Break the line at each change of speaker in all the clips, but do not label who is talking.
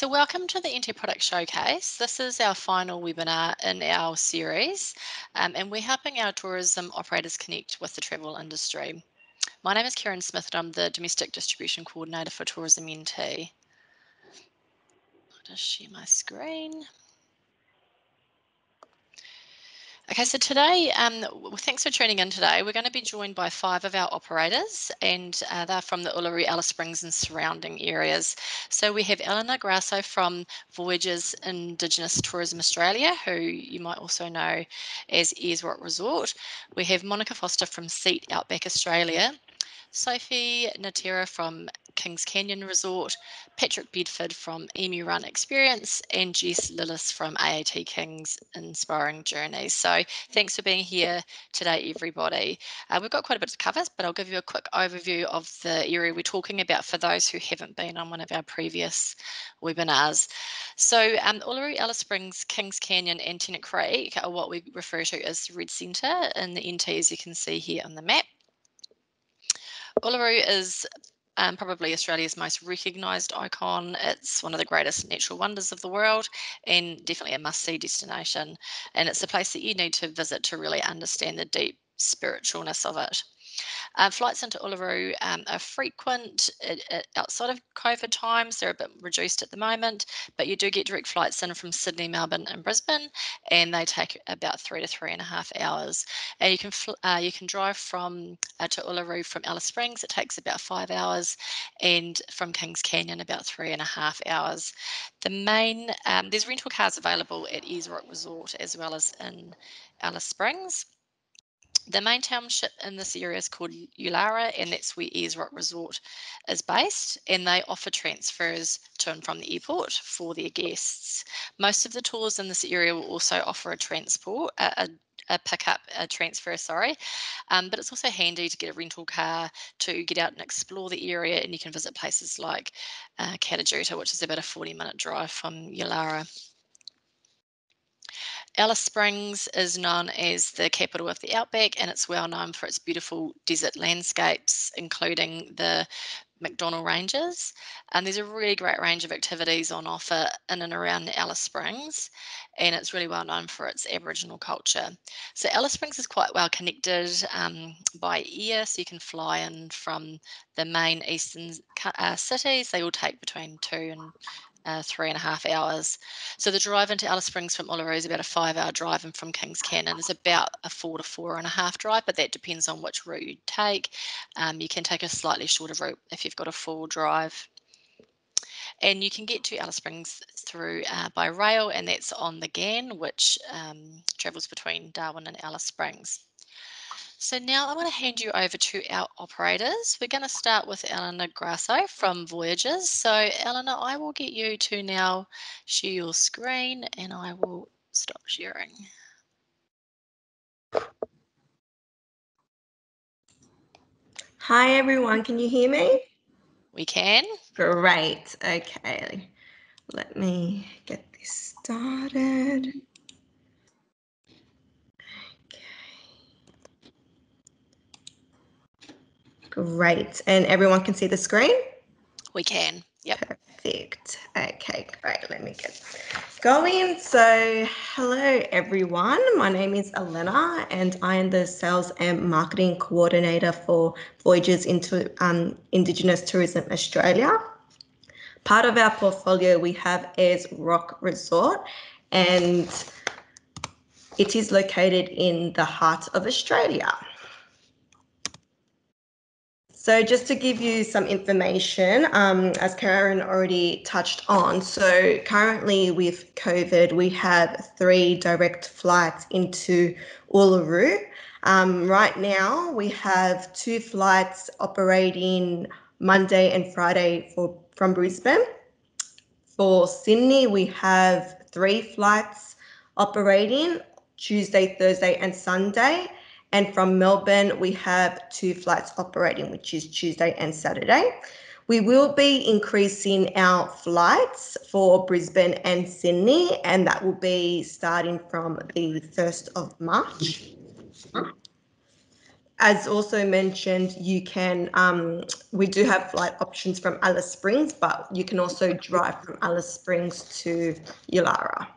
So welcome to the NT Product Showcase. This is our final webinar in our series um, and we're helping our tourism operators connect with the travel industry. My name is Karen Smith and I'm the Domestic Distribution Coordinator for Tourism NT. I'll just share my screen. Okay, so today, um, thanks for tuning in today. We're going to be joined by five of our operators and uh, they're from the Uluru, Alice Springs and surrounding areas. So we have Eleanor Grasso from Voyages Indigenous Tourism Australia, who you might also know as Ayers Resort. We have Monica Foster from SEIT Outback Australia, Sophie Natera from Kings Canyon Resort, Patrick Bedford from Emu Run Experience, and Jess Lillis from AAT Kings Inspiring Journeys. So thanks for being here today, everybody. Uh, we've got quite a bit to cover, but I'll give you a quick overview of the area we're talking about for those who haven't been on one of our previous webinars. So um, Uluru, Alice Springs, Kings Canyon and Tennant Creek are what we refer to as the Red Centre in the NT, as you can see here on the map. Uluru is um, probably Australia's most recognised icon. It's one of the greatest natural wonders of the world and definitely a must-see destination. And it's a place that you need to visit to really understand the deep spiritualness of it. Uh, flights into Uluru um, are frequent it, it, outside of COVID times. They're a bit reduced at the moment, but you do get direct flights in from Sydney, Melbourne, and Brisbane, and they take about three to three and a half hours. And you can uh, you can drive from uh, to Uluru from Alice Springs. It takes about five hours, and from Kings Canyon about three and a half hours. The main um, there's rental cars available at Ayers Rock Resort as well as in Alice Springs. The main township in this area is called Yulara, and that's where Ayers Rock Resort is based. And they offer transfers to and from the airport for their guests. Most of the tours in this area will also offer a transport, a, a, pickup, a transfer, sorry. Um, but it's also handy to get a rental car to get out and explore the area, and you can visit places like uh, Kata Tjuta, which is about a 40 minute drive from Yulara. Alice Springs is known as the capital of the outback and it's well known for its beautiful desert landscapes, including the MacDonnell Ranges. And there's a really great range of activities on offer in and around Alice Springs, and it's really well known for its Aboriginal culture. So Alice Springs is quite well connected um, by air, so you can fly in from the main eastern uh, cities. They all take between two and uh, three and a half hours. So the drive into Alice Springs from Uluru is about a five hour drive and from Kings Canyon is about a four to four and a half drive, but that depends on which route you take. Um, you can take a slightly shorter route if you've got a full drive. And you can get to Alice Springs through uh, by rail, and that's on the Ghan, which um, travels between Darwin and Alice Springs. So now I'm going to hand you over to our operators. We're going to start with Eleanor Grasso from Voyages. So Eleanor, I will get you to now share your screen and I will stop sharing.
Hi everyone, can you hear me?
We can.
Great, okay. Let me get this started. Great. And everyone can see the screen?
We can. Yep.
Perfect. Okay, great. Let me get going. So, hello everyone. My name is Elena and I am the sales and marketing coordinator for Voyages into um, Indigenous Tourism Australia. Part of our portfolio, we have Ayers Rock Resort and it is located in the heart of Australia. So just to give you some information, um, as Karen already touched on, so currently with COVID, we have three direct flights into Uluru. Um, right now, we have two flights operating Monday and Friday for from Brisbane. For Sydney, we have three flights operating Tuesday, Thursday, and Sunday. And from Melbourne, we have two flights operating, which is Tuesday and Saturday. We will be increasing our flights for Brisbane and Sydney, and that will be starting from the 1st of March. as also mentioned, you can, um, we do have flight options from Alice Springs, but you can also drive from Alice Springs to Yulara.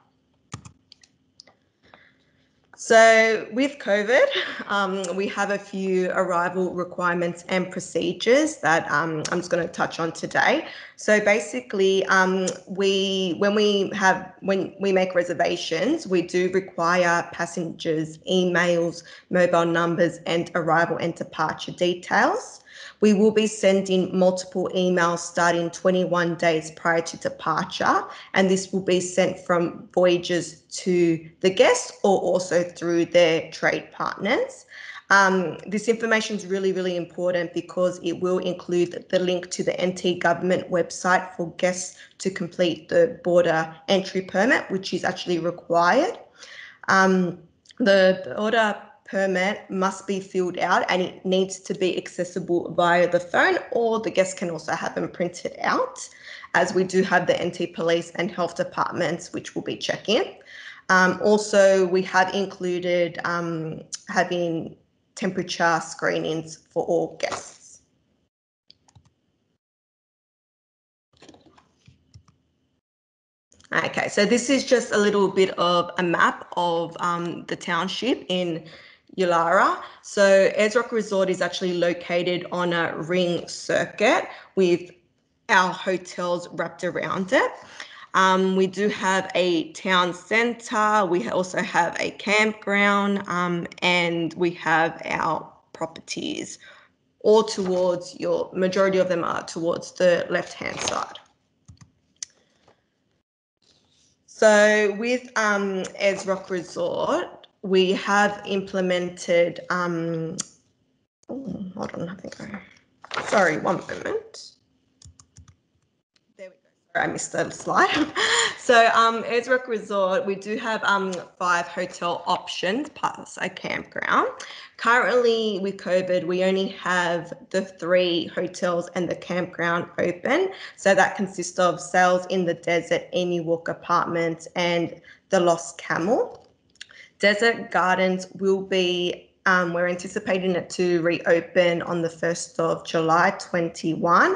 So with COVID, um, we have a few arrival requirements and procedures that um, I'm just going to touch on today. So basically, um, we when we have when we make reservations, we do require passengers' emails, mobile numbers, and arrival and departure details. We will be sending multiple emails starting 21 days prior to departure, and this will be sent from voyages to the guests or also through their trade partners. Um, this information is really, really important because it will include the link to the NT government website for guests to complete the border entry permit, which is actually required. Um, the border permit must be filled out and it needs to be accessible via the phone or the guest can also have them printed out as we do have the NT police and health departments which will be checking. Um, also, we have included um, having temperature screenings for all guests. Okay, so this is just a little bit of a map of um, the township in Yulara. So Ayers Resort is actually located on a ring circuit with our hotels wrapped around it. Um, we do have a town centre. We also have a campground, um, and we have our properties all towards your majority of them are towards the left hand side. So with um, Ayers Rock Resort, we have implemented, um, oh, hold on, I think I, sorry, one moment. There we go. Sorry, I missed that slide. so um, Ayers Rock Resort, we do have um, five hotel options plus a campground. Currently with COVID, we only have the three hotels and the campground open. So that consists of Sails in the Desert, Emu Walk Apartments and the Lost Camel. Desert Gardens will be, um, we're anticipating it to reopen on the 1st of July 21.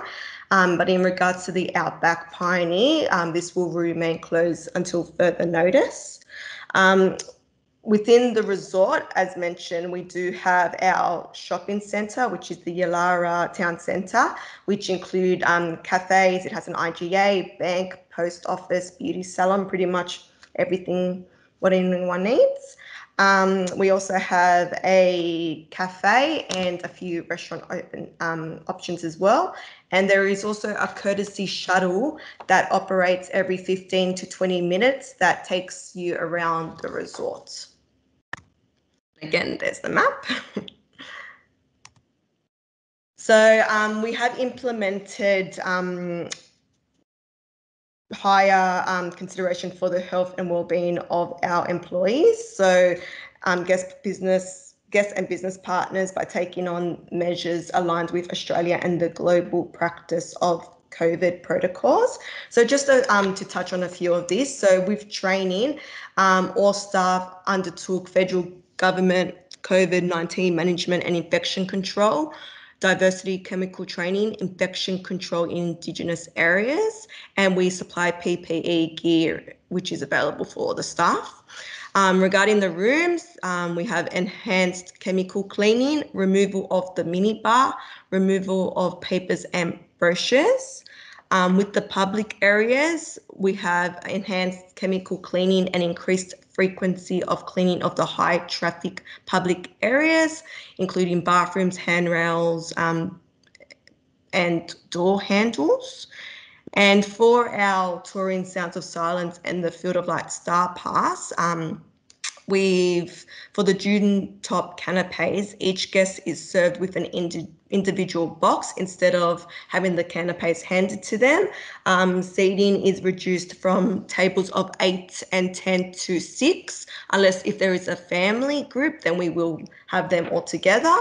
Um, but in regards to the Outback Pioneer, um, this will remain closed until further notice. Um, within the resort, as mentioned, we do have our shopping centre, which is the Yulara Town Centre, which include um, cafes. It has an IGA, bank, post office, beauty salon, pretty much everything what anyone needs. Um, we also have a cafe and a few restaurant open um, options as well. And there is also a courtesy shuttle that operates every 15 to 20 minutes that takes you around the resort. Again, there's the map. so um, we have implemented um, higher um, consideration for the health and well-being of our employees. So, um, guest business guests and business partners by taking on measures aligned with Australia and the global practice of COVID protocols. So just to, um, to touch on a few of these. So with training, um, all staff undertook federal government COVID-19 management and infection control diversity chemical training, infection control in Indigenous areas, and we supply PPE gear, which is available for the staff. Um, regarding the rooms, um, we have enhanced chemical cleaning, removal of the minibar, removal of papers and brochures. Um, with the public areas, we have enhanced chemical cleaning and increased frequency of cleaning of the high traffic public areas, including bathrooms, handrails, um, and door handles. And for our touring Sounds of Silence and the Field of Light Star Pass, um, We've, for the Juden top canapes, each guest is served with an indi- individual box instead of having the canapes handed to them. Um, seating is reduced from tables of eight and 10 to six, unless if there is a family group, then we will have them all together.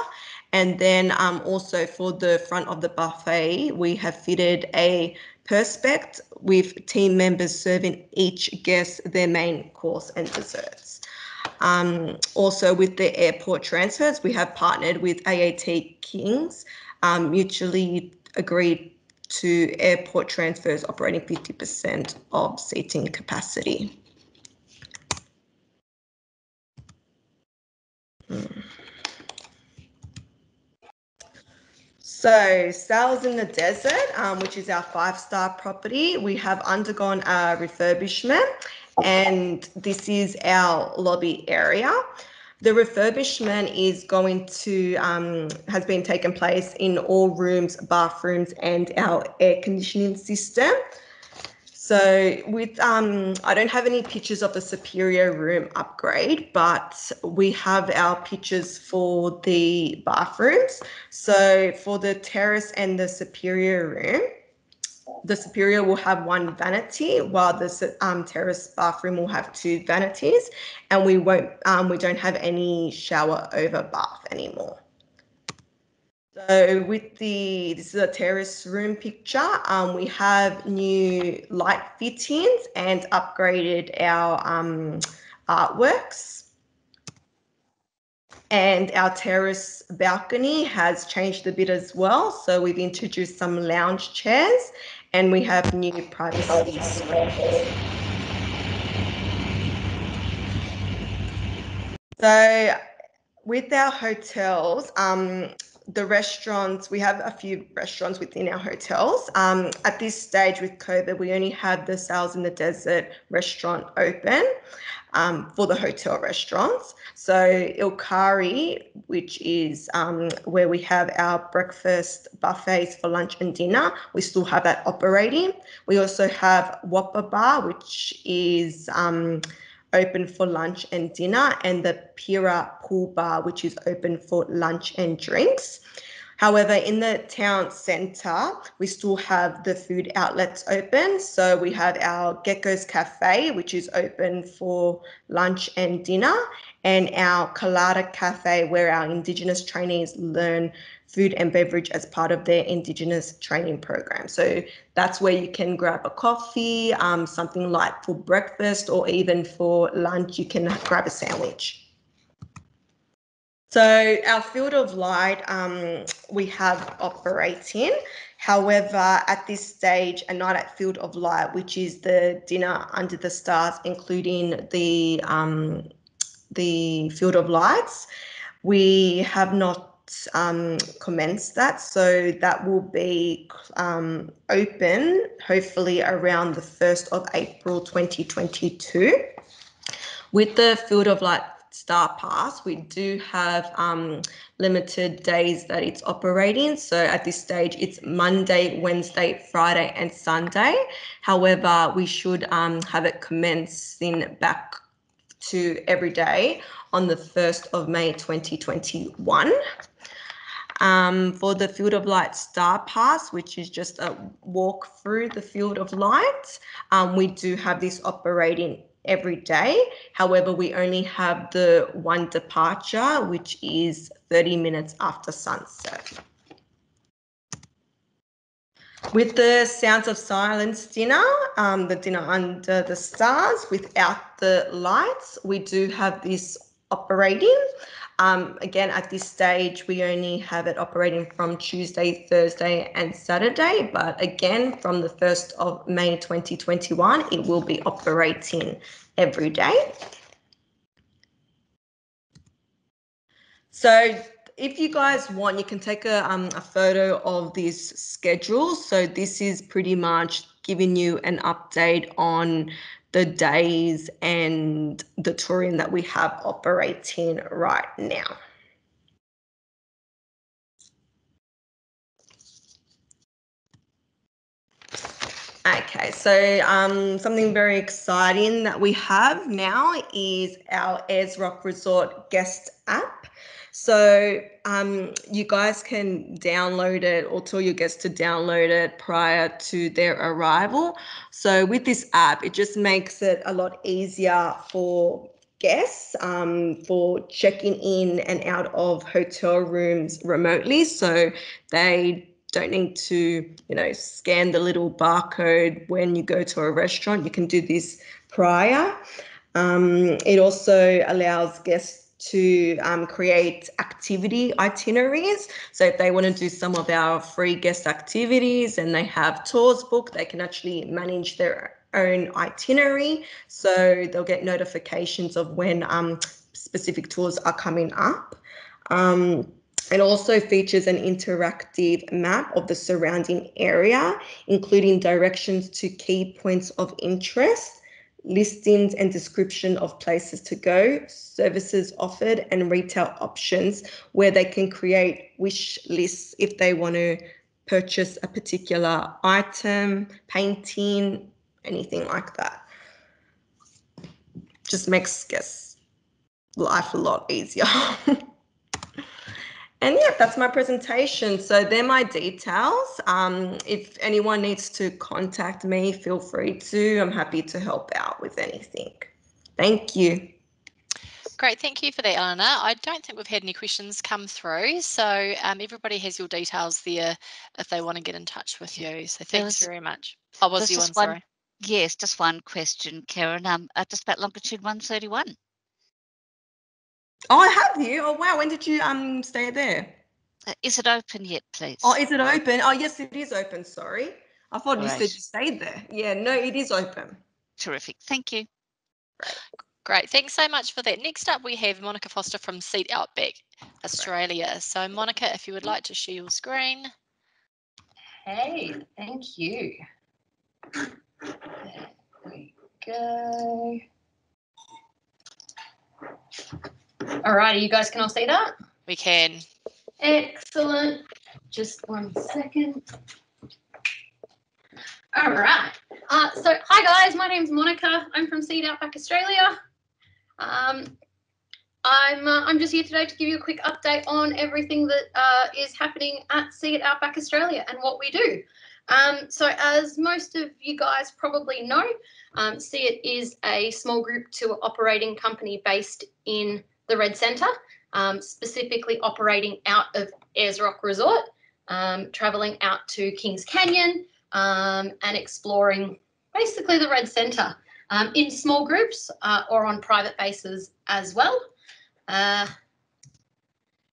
And then um, also for the front of the buffet, we have fitted a perspex with team members serving each guest their main course and desserts. Um, also, with the airport transfers, we have partnered with AAT Kings, um, mutually agreed to airport transfers operating 50% of seating capacity. So, Sails in the Desert, um, which is our five star property, we have undergone a refurbishment, and this is our lobby area. The refurbishment is going to um, has been taken place in all rooms, bathrooms, and our air conditioning system. So with um, I don't have any pictures of the superior room upgrade, but we have our pictures for the bathrooms. So for the terrace and the superior room, the superior will have one vanity, while the um, terrace bathroom will have two vanities, and we won't um, we don't have any shower over bath anymore. So with the, this is a terrace room picture, um, we have new light fittings and upgraded our um, artworks. And our terrace balcony has changed a bit as well. So we've introduced some lounge chairs and we have new privacy screens. So with our hotels, um, the restaurants, we have a few restaurants within our hotels. Um, at this stage with COVID, we only have the Sails in the Desert restaurant open um, for the hotel restaurants. So Ilkari, which is um, where we have our breakfast buffets for lunch and dinner, we still have that operating. We also have Walpa Bar, which is um, open for lunch and dinner, and the Pira Pool Bar, which is open for lunch and drinks. However, in the town centre, we still have the food outlets open. So we have our Gecko's Cafe, which is open for lunch and dinner, and our Kulata Cafe, where our Indigenous trainees learn food and beverage as part of their Indigenous training program. So that's where you can grab a coffee, um, something light for breakfast, or even for lunch, you can grab a sandwich. So our field of light, um, we have operating. However, at this stage, a night at Field of Light, which is the dinner under the stars, including the um, the Field of Lights, we have not um, that. So that will be um, open hopefully around the 1st of April 2022. With the Field of Light Star Pass, we do have um, limited days that it's operating. So at this stage, it's Monday, Wednesday, Friday, and Sunday. However, we should um, have it commencing back to every day on the 1st of May 2021. Um, for the Field of Light Star Pass, which is just a walk through the Field of Light, um, we do have this operating every day. However, we only have the one departure, which is 30 minutes after sunset. With the Sounds of Silence dinner, um, the dinner under the stars without the lights, we do have this operating. Um, again, at this stage, we only have it operating from Tuesday, Thursday, and Saturday. But again, from the 1st of May 2021, it will be operating every day. So if you guys want, you can take a, um, a photo of this schedule. So this is pretty much giving you an update on the days and the touring that we have operating right now. Okay, so um, something very exciting that we have now is our Ayers Rock Resort guest app. So um, you guys can download it or tell your guests to download it prior to their arrival. So with this app, it just makes it a lot easier for guests um, for checking in and out of hotel rooms remotely. So they don't need to, you know, scan the little barcode when you go to a restaurant. You can do this prior. Um, it also allows guests to um, create activity itineraries. So if they want to do some of our free guest activities and they have tours booked, they can actually manage their own itinerary. So they'll get notifications of when um, specific tours are coming up. Um, it also features an interactive map of the surrounding area, including directions to key points of interest listings and description of places to go, services offered, and retail options where they can create wish lists if they want to purchase a particular item, painting, anything like that. Just makes guess life a lot easier. And yeah, that's my presentation. So they're my details. Um, if anyone needs to contact me, feel free to. I'm happy to help out with anything. Thank you.
Great, thank you for that, Eleanor. I don't think we've had any questions come through, so um, everybody has your details there if they want to get in touch with you. So thanks was, very much. Oh, was you one, one? Sorry.
Yes, just one question, Karen. Um, uh, just about longitude 131.
Oh, I have you. Oh, wow. When did you um stay there?
Uh, is it open yet, please?
Oh, is it open? Oh, yes, it is open. Sorry. I thought you said you stayed there. Yeah, no, it is open.
Terrific. Thank you.
Great. Great. Thanks so much for that. Next up, we have Monica Foster from SEIT Outback, Australia. So, Monica, if you would like to share your screen.
Hey, thank you. There we go. All righty, you guys can all see that?
We can.
Excellent. Just one second. All right. Uh, so, hi guys, my name's Monica. I'm from SEIT Outback Australia. Um, I'm uh, I'm just here today to give you a quick update on everything that uh, is happening at SEIT Outback Australia and what we do. Um, so, as most of you guys probably know, um, SEIT is a small group tour operating company based in the Red Centre, um, specifically operating out of Ayers Rock Resort, um, travelling out to Kings Canyon um, and exploring basically the Red Centre um, in small groups uh, or on private bases as well. Uh,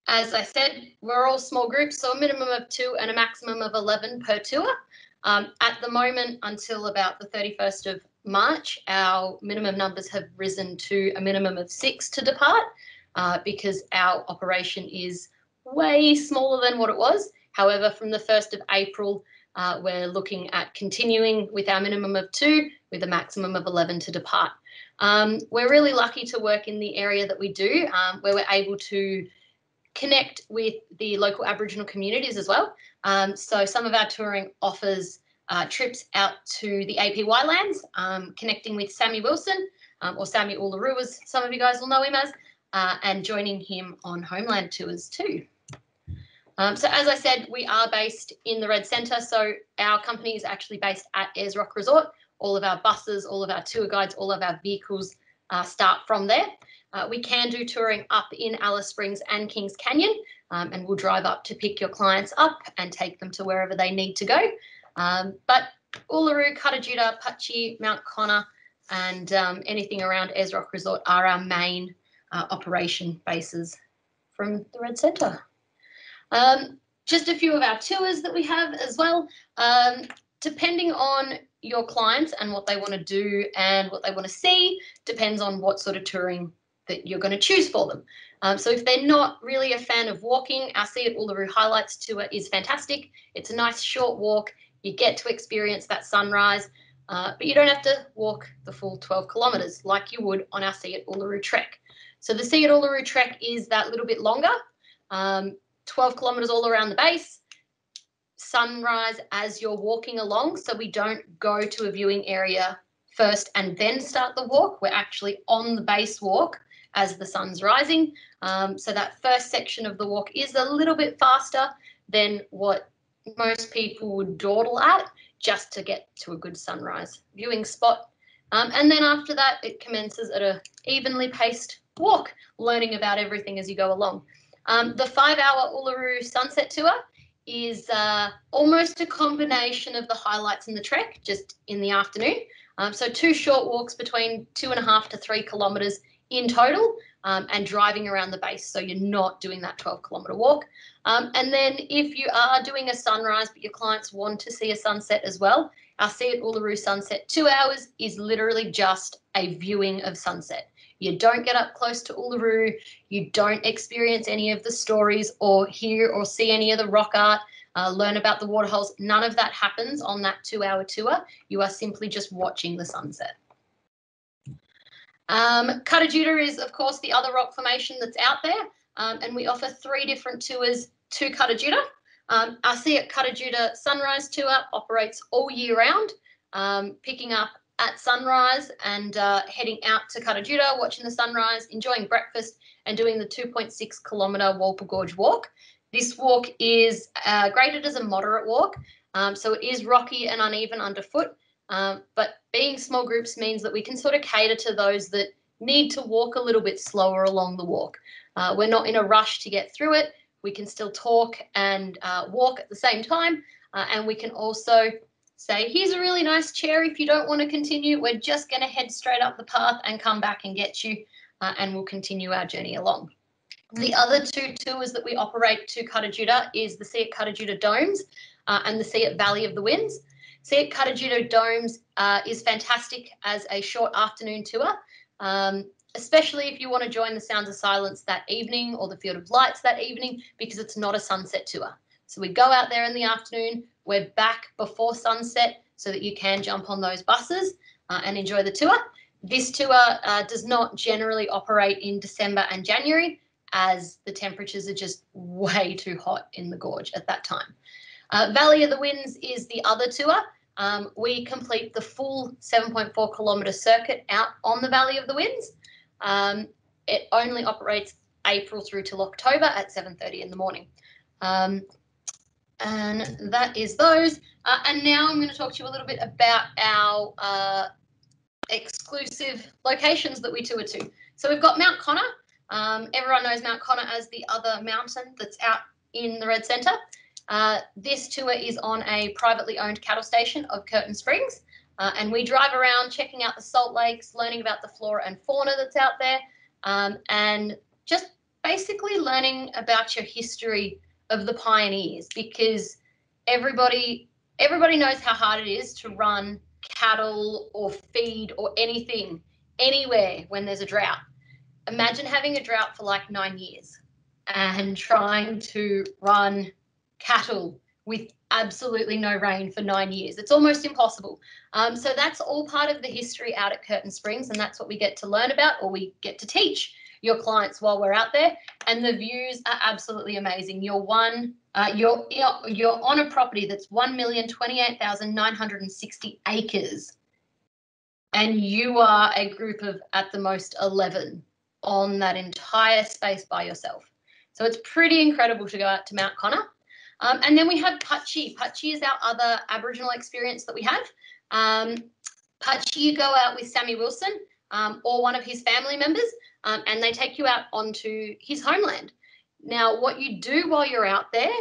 as I said, we're all small groups, so a minimum of two and a maximum of 11 per tour. Um, at the moment, until about the 31st of March, our minimum numbers have risen to a minimum of six to depart uh, because our operation is way smaller than what it was. However, from the 1st of April, uh, we're looking at continuing with our minimum of two with a maximum of 11 to depart. Um, we're really lucky to work in the area that we do, um, where we're able to connect with the local Aboriginal communities as well. Um, so some of our touring offers uh, trips out to the APY lands, um, connecting with Sammy Wilson, um, or Sammy Uluru, as some of you guys will know him as, uh, and joining him on homeland tours too. Um, so as I said, we are based in the Red Centre. So our company is actually based at Ayers Rock Resort. All of our buses, all of our tour guides, all of our vehicles uh, start from there. Uh, we can do touring up in Alice Springs and Kings Canyon, um, and we'll drive up to pick your clients up and take them to wherever they need to go. Um, but Uluru, Kata Tjuta, Mount Connor, and um, anything around Ayers Rock Resort are our main uh, operation bases from the Red Centre. Um, just a few of our tours that we have as well. Um, depending on your clients and what they want to do and what they want to see, depends on what sort of touring that you're going to choose for them. Um, so if they're not really a fan of walking, our SEIT Uluru Highlights tour is fantastic. It's a nice short walk. You get to experience that sunrise, uh, but you don't have to walk the full 12 kilometres like you would on our SEIT Uluru trek. So the SEIT Uluru trek is that little bit longer, um, 12 kilometres all around the base, sunrise as you're walking along. So we don't go to a viewing area first and then start the walk. We're actually on the base walk as the sun's rising. Um, so that first section of the walk is a little bit faster than what most people would dawdle at just to get to a good sunrise viewing spot. Um, and then after that, it commences at a evenly paced walk, learning about everything as you go along. Um, the five hour Uluru Sunset Tour is uh, almost a combination of the highlights and the trek, just in the afternoon. Um, so two short walks between two and a half to three kilometres in total um, and driving around the base. So you're not doing that 12 kilometre walk. Um, and then if you are doing a sunrise, but your clients want to see a sunset as well, our SEIT Uluru Sunset two hours is literally just a viewing of sunset. You don't get up close to Uluru. You don't experience any of the stories or hear or see any of the rock art, uh, learn about the waterholes. None of that happens on that two hour tour. You are simply just watching the sunset. Um, is, of course, the other rock formation that's out there. Um, and we offer three different tours to Kata Um, our SEIT Kata Sunrise Tour operates all year round, um, picking up at sunrise and uh, heading out to Kata watching the sunrise, enjoying breakfast, and doing the 2.6 kilometre Walpa Gorge walk. This walk is uh, graded as a moderate walk, um, so it is rocky and uneven underfoot. Um, but being small groups means that we can sort of cater to those that need to walk a little bit slower along the walk. Uh, we're not in a rush to get through it. We can still talk and uh, walk at the same time. Uh, and we can also say, here's a really nice chair if you don't want to continue. We're just going to head straight up the path and come back and get you, uh, and we'll continue our journey along. The other two tours that we operate to Kata Tjuta is the SEIT Kata Tjuta Domes uh, and the SEIT Valley of the Winds. SEIT Domes uh, is fantastic as a short afternoon tour. Um, especially if you want to join the Sounds of Silence that evening or the Field of Lights that evening, because it's not a sunset tour. So we go out there in the afternoon, we're back before sunset so that you can jump on those buses uh, and enjoy the tour. This tour uh, does not generally operate in December and January as the temperatures are just way too hot in the gorge at that time. Uh, Valley of the Winds is the other tour. Um, we complete the full 7.4 kilometre circuit out on the Valley of the Winds. Um, it only operates April through till October at 7.30 in the morning. Um, and that is those. Uh, and now I'm going to talk to you a little bit about our uh, exclusive locations that we tour to. So we've got Mount Connor. Um, everyone knows Mount Connor as the other mountain that's out in the Red Centre. Uh, this tour is on a privately owned cattle station of Curtin Springs. Uh, and we drive around checking out the salt lakes, learning about the flora and fauna that's out there, um, and just basically learning about your history of the pioneers because everybody everybody knows how hard it is to run cattle or feed or anything anywhere when there's a drought. Imagine having a drought for like nine years and trying to run cattle with absolutely no rain for nine years. It's almost impossible. Um, so that's all part of the history out at Curtin Springs, and that's what we get to learn about or we get to teach your clients while we're out there. And the views are absolutely amazing. You're one, uh, you're you're on a property that's one million twenty-eight thousand nine hundred and sixty acres, and you are a group of at the most eleven on that entire space by yourself. So it's pretty incredible to go out to Mount Connor. Um, and then we have Patji. Patji is our other Aboriginal experience that we have. Um, Patji, you go out with Sammy Wilson um, or one of his family members, um, and they take you out onto his homeland. Now, what you do while you're out there,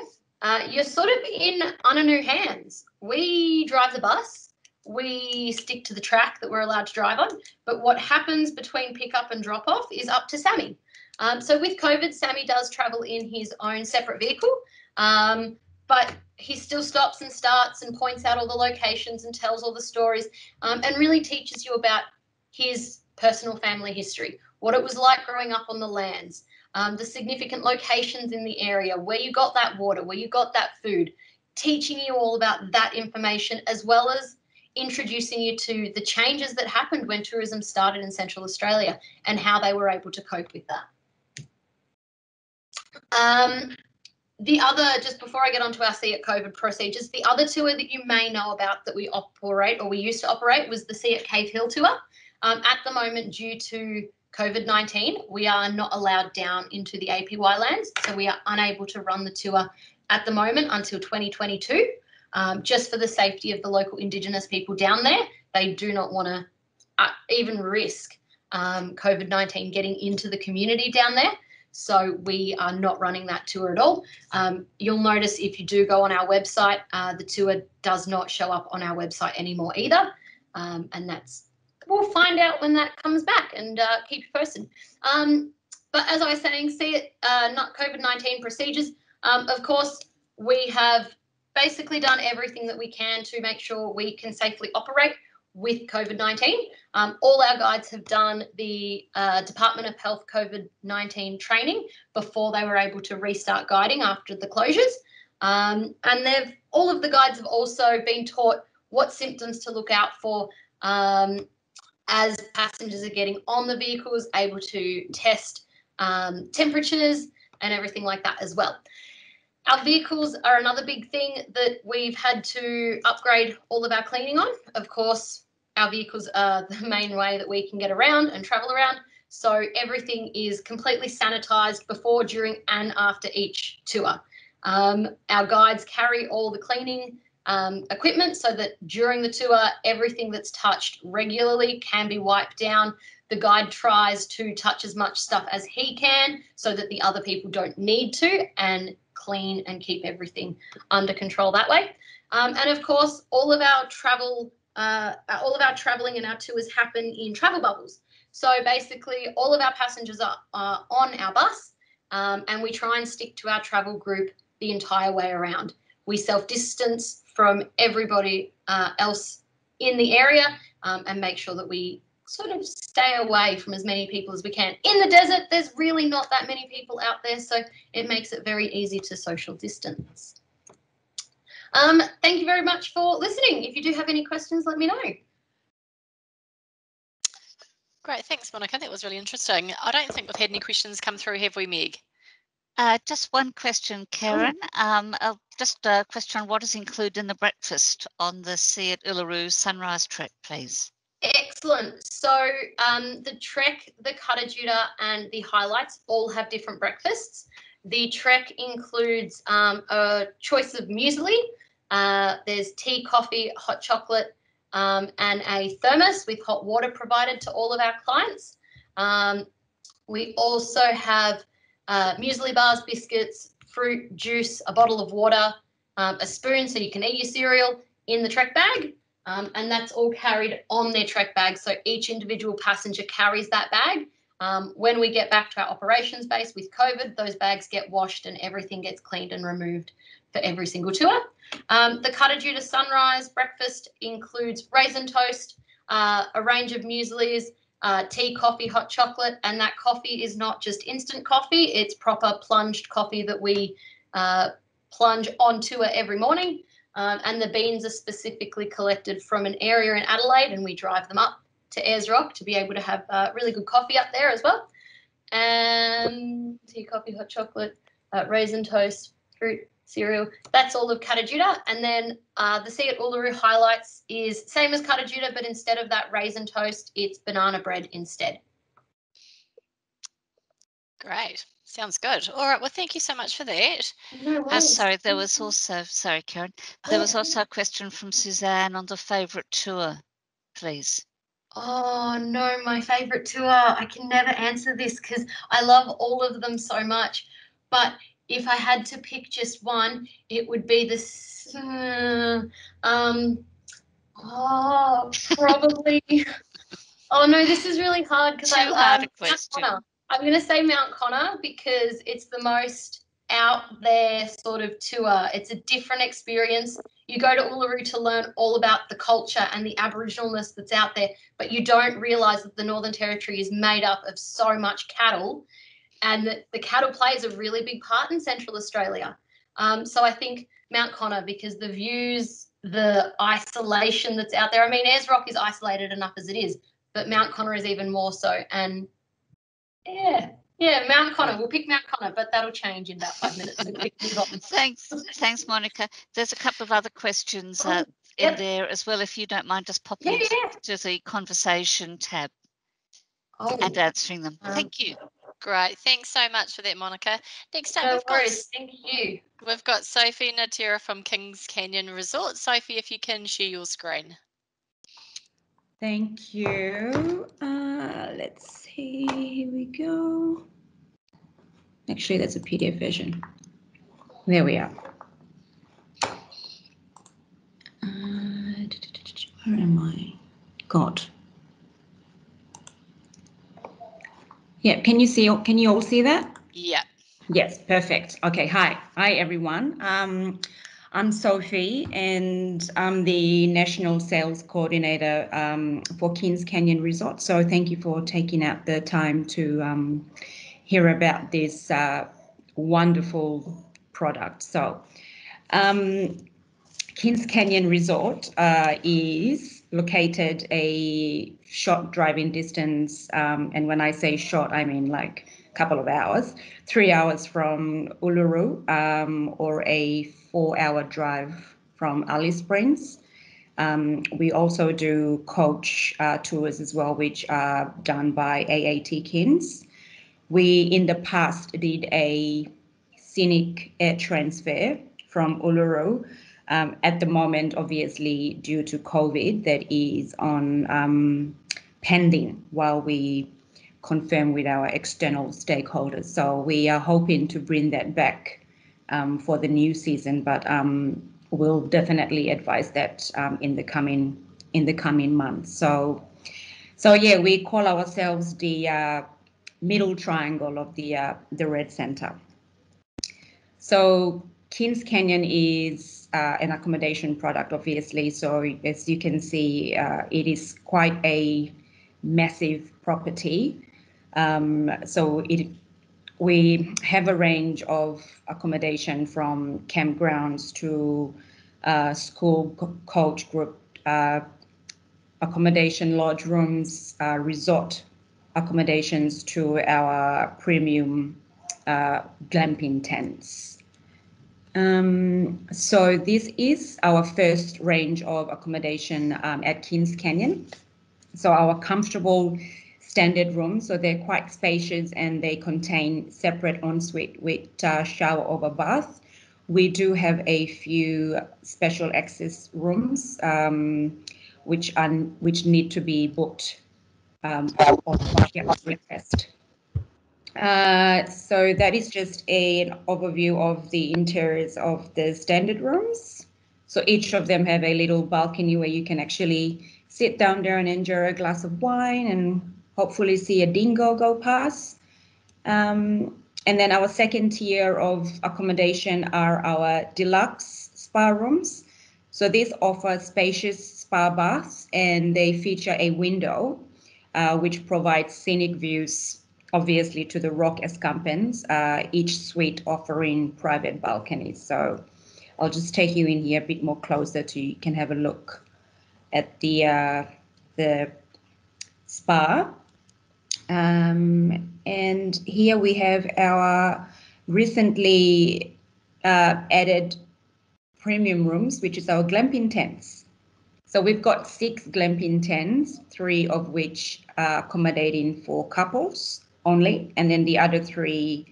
uh, you're sort of in Anangu hands. We drive the bus, we stick to the track that we're allowed to drive on, but what happens between pickup and drop off is up to Sammy. Um, so with COVID, Sammy does travel in his own separate vehicle, um, but he still stops and starts and points out all the locations and tells all the stories um, and really teaches you about his personal family history, what it was like growing up on the lands, um, the significant locations in the area, where you got that water, where you got that food, teaching you all about that information as well as introducing you to the changes that happened when tourism started in Central Australia and how they were able to cope with that. Um, the other, just before I get onto our SEIT COVID procedures, the other tour that you may know about that we operate or we used to operate was the SEIT Cave Hill tour. Um, at the moment, due to COVID 19, we are not allowed down into the APY lands, so we are unable to run the tour at the moment until 2022, um, just for the safety of the local Indigenous people down there. They do not want to uh, even risk um, COVID 19 getting into the community down there. So we are not running that tour at all. Um, you'll notice if you do go on our website, uh, the tour does not show up on our website anymore either. Um, and that's we'll find out when that comes back and uh, keep you posted. Um, but as I was saying, see it, uh, not COVID-19 procedures. Um, of course, we have basically done everything that we can to make sure we can safely operate with COVID-19. Um, all our guides have done the uh, Department of Health COVID-19 training before they were able to restart guiding after the closures. Um, and they've all of the guides have also been taught what symptoms to look out for um, as passengers are getting on the vehicles, able to test um, temperatures and everything like that as well. Our vehicles are another big thing that we've had to upgrade all of our cleaning on. Of course, our vehicles are the main way that we can get around and travel around. So everything is completely sanitized before, during, and after each tour. Um, our guides carry all the cleaning um, equipment so that during the tour, everything that's touched regularly can be wiped down. The guide tries to touch as much stuff as he can so that the other people don't need to and clean and keep everything under control that way. Um, and of course, all of our travel, uh, all of our traveling and our tours happen in travel bubbles. So basically, all of our passengers are, on our bus, um, and we try and stick to our travel group the entire way around. We self distance from everybody uh, else in the area um, and make sure that we sort of stay away from as many people as we can. In the desert, there's really not that many people out there, so it makes it very easy to social distance. Um, thank you very much for listening. If you do have any questions, let me know.
Great, thanks, Monica. That was really interesting. I don't think we've had any questions come through, have we, Meg?
Uh, just one question, Karen. Um, uh, just a question what is included in the breakfast on the SEIT Uluru Sunrise Trek, please?
Excellent. So um, the trek, the Kata and the highlights all have different breakfasts. The trek includes um, a choice of muesli. Uh, there's tea, coffee, hot chocolate, um, and a thermos with hot water provided to all of our clients. Um, we also have uh, muesli bars, biscuits, fruit, juice, a bottle of water, um, a spoon so you can eat your cereal in the trek bag. Um, and that's all carried on their trek bag. So each individual passenger carries that bag. Um, when we get back to our operations base with COVID, those bags get washed and everything gets cleaned and removed for every single tour. Um, the Kata Tjuta Sunrise breakfast includes raisin toast, uh, a range of mueslis, uh, tea, coffee, hot chocolate, and that coffee is not just instant coffee, it's proper plunged coffee that we uh, plunge on tour every morning. Um, and the beans are specifically collected from an area in Adelaide, and we drive them up to Ayers Rock to be able to have uh, really good coffee up there as well. And tea, coffee, hot chocolate, uh, raisin toast, fruit, cereal. That's all of Kata Tjuta. And then uh, the SEIT Uluru highlights is same as Kata Tjuta, but instead of that raisin toast, it's banana bread instead.
Great. Sounds good. All right. Well, thank you so much for that.
No
Uh, sorry, there was also, sorry, Karen, there was also a question from Suzanne on the favourite tour, please.
Oh no, my favorite tour. I can never answer this because I love all of them so much. But if I had to pick just one, it would be this. Uh, um, oh, probably. oh no, this is really hard because
Too
I
hard
um,
a question.
Connor. I'm going to say Mount Connor because it's the most out there sort of tour. It's a different experience. You go to Uluru to learn all about the culture and the Aboriginalness that's out there, but you don't realize that the Northern Territory is made up of so much cattle and that the cattle plays a really big part in Central Australia. Um, so I think Mount Connor because the views, the isolation that's out there. I mean, Ayers Rock is isolated enough as it is, but Mount Connor is even more so. And yeah, yeah, Mount Connor. We'll pick Mount Connor, but that'll change in about five minutes. So quick move on.
Thanks, thanks, Monica. There's a couple of other questions uh, in
yep.
there as well. If you don't mind, just popping
Yeah, yeah.
to the conversation tab
Oh,
and answering them.
Um,
Thank you.
Great. Thanks so much for that, Monica. Next up,
no
we've got.
Thank you.
we've got Sophie Natera from Kings Canyon Resort. Sophie, if you can share your screen.
Thank you. Uh, let's see. Here we go. Actually, that's a PDF version. There we are. Uh, where am I? got. Yeah, can you see, can you all see that?
Yeah.
Yes, perfect. Okay, hi. Hi, everyone. Um, I'm Sophie, and I'm the National Sales Coordinator um, for Kings Canyon Resort. So thank you for taking out the time to um, hear about this uh, wonderful product. So um, Kings Canyon Resort uh, is located a short driving distance, um, and when I say short, I mean like a couple of hours, three hours from Uluru, um, or a four-hour drive from Alice Springs. Um, we also do coach uh, tours as well, which are done by AAT Kings. We in the past did a scenic air transfer from Uluru um, at the moment, obviously, due to COVID, that is on um, pending while we confirm with our external stakeholders. So we are hoping to bring that back um, for the new season, but um, we'll definitely advise that um, in the coming in the coming months. So, so yeah, we call ourselves the uh, middle triangle of the uh, the red center. So Kings Canyon is uh, an accommodation product, obviously. So as you can see, uh, it is quite a massive property. Um, so it we have a range of accommodation from campgrounds to uh, school co- coach group uh, accommodation, lodge rooms, uh, resort accommodations to our premium uh, glamping tents. Um, so this is our first range of accommodation um, at Kings Canyon. So our comfortable standard rooms, so they're quite spacious and they contain separate ensuite with uh, shower over bath. We do have a few special access rooms um, which are which need to be booked um, on request. Uh, so that is just a, an overview of the interiors of the standard rooms. So each of them have a little balcony where you can actually sit down there and enjoy a glass of wine and hopefully see a dingo go past. Um, and then our second tier of accommodation are our deluxe spa rooms. So these offer spacious spa baths and they feature a window uh, which provides scenic views obviously to the rock escarpments, uh, each suite offering private balconies. So I'll just take you in here a bit more closer so you can have a look at the uh, the spa. Um, and here we have our recently uh, added premium rooms, which is our glamping tents. So we've got six glamping tents, three of which are accommodating for couples only, and then the other three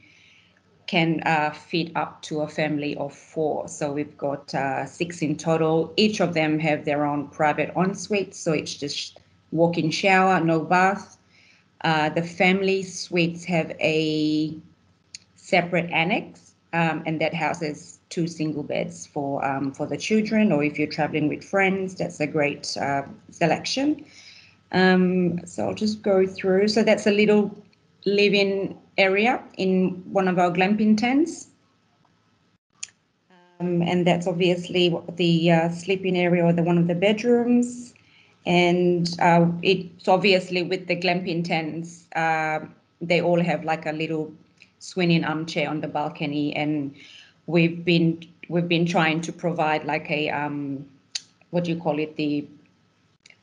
can uh, fit up to a family of four. So we've got uh, six in total. Each of them have their own private ensuite, so it's just walk-in shower, no bath. Uh, the family suites have a separate annex, um, and that houses two single beds for um, for the children, or if you're traveling with friends, that's a great uh, selection. Um, so I'll just go through. So that's a little living area in one of our glamping tents. Um, and that's obviously the uh, sleeping area or the one of the bedrooms. And uh, it's obviously with the glamping tents, uh, they all have like a little swinging armchair on the balcony, and we've been we've been trying to provide like a um, what do you call it the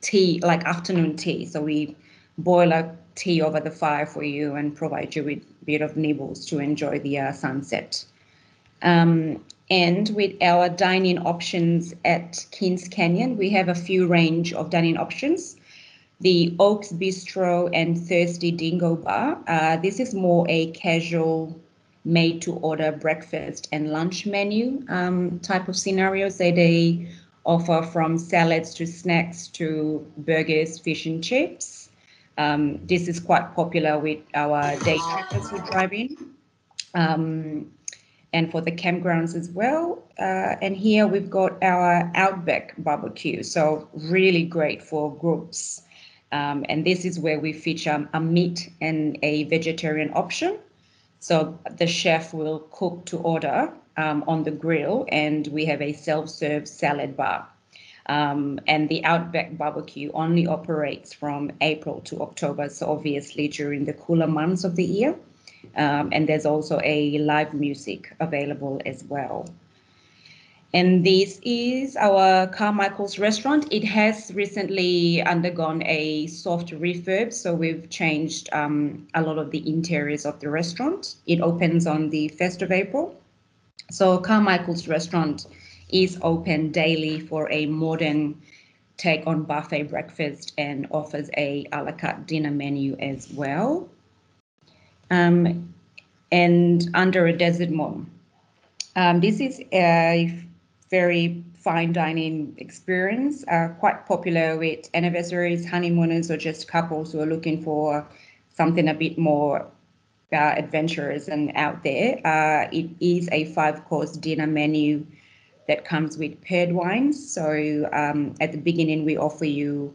tea like afternoon tea. So we boil a tea over the fire for you and provide you with a bit of nibbles to enjoy the uh, sunset. Um, and with our dining options at Kings Canyon, we have a few range of dining options. The Oaks Bistro and Thirsty Dingo Bar. Uh, this is more a casual, made to order breakfast and lunch menu um, type of scenarios that they offer from salads to snacks to burgers, fish and chips. Um, this is quite popular with our day trippers who drive in. Um, and for the campgrounds as well. Uh, and here we've got our Outback barbecue. So really great for groups Um, and this is where we feature a meat and a vegetarian option. So the chef will cook to order um, on the grill, and we have a self-serve salad bar. Um, and the Outback Barbecue only operates from April to October, so obviously during the cooler months of the year. Um, and there's also a live music available as well. And this is our Carmichael's restaurant. It has recently undergone a soft refurb, so we've changed um, a lot of the interiors of the restaurant. It opens on the 1st of April. So Carmichael's restaurant is open daily for a modern take on buffet breakfast and offers a a la carte dinner menu as well. Um, and under a desert moon. Um, this is a very fine dining experience, uh, quite popular with anniversaries, honeymooners, or just couples who are looking for something a bit more uh, adventurous and out there. Uh, it is a five course dinner menu that comes with paired wines. So um, at the beginning, we offer you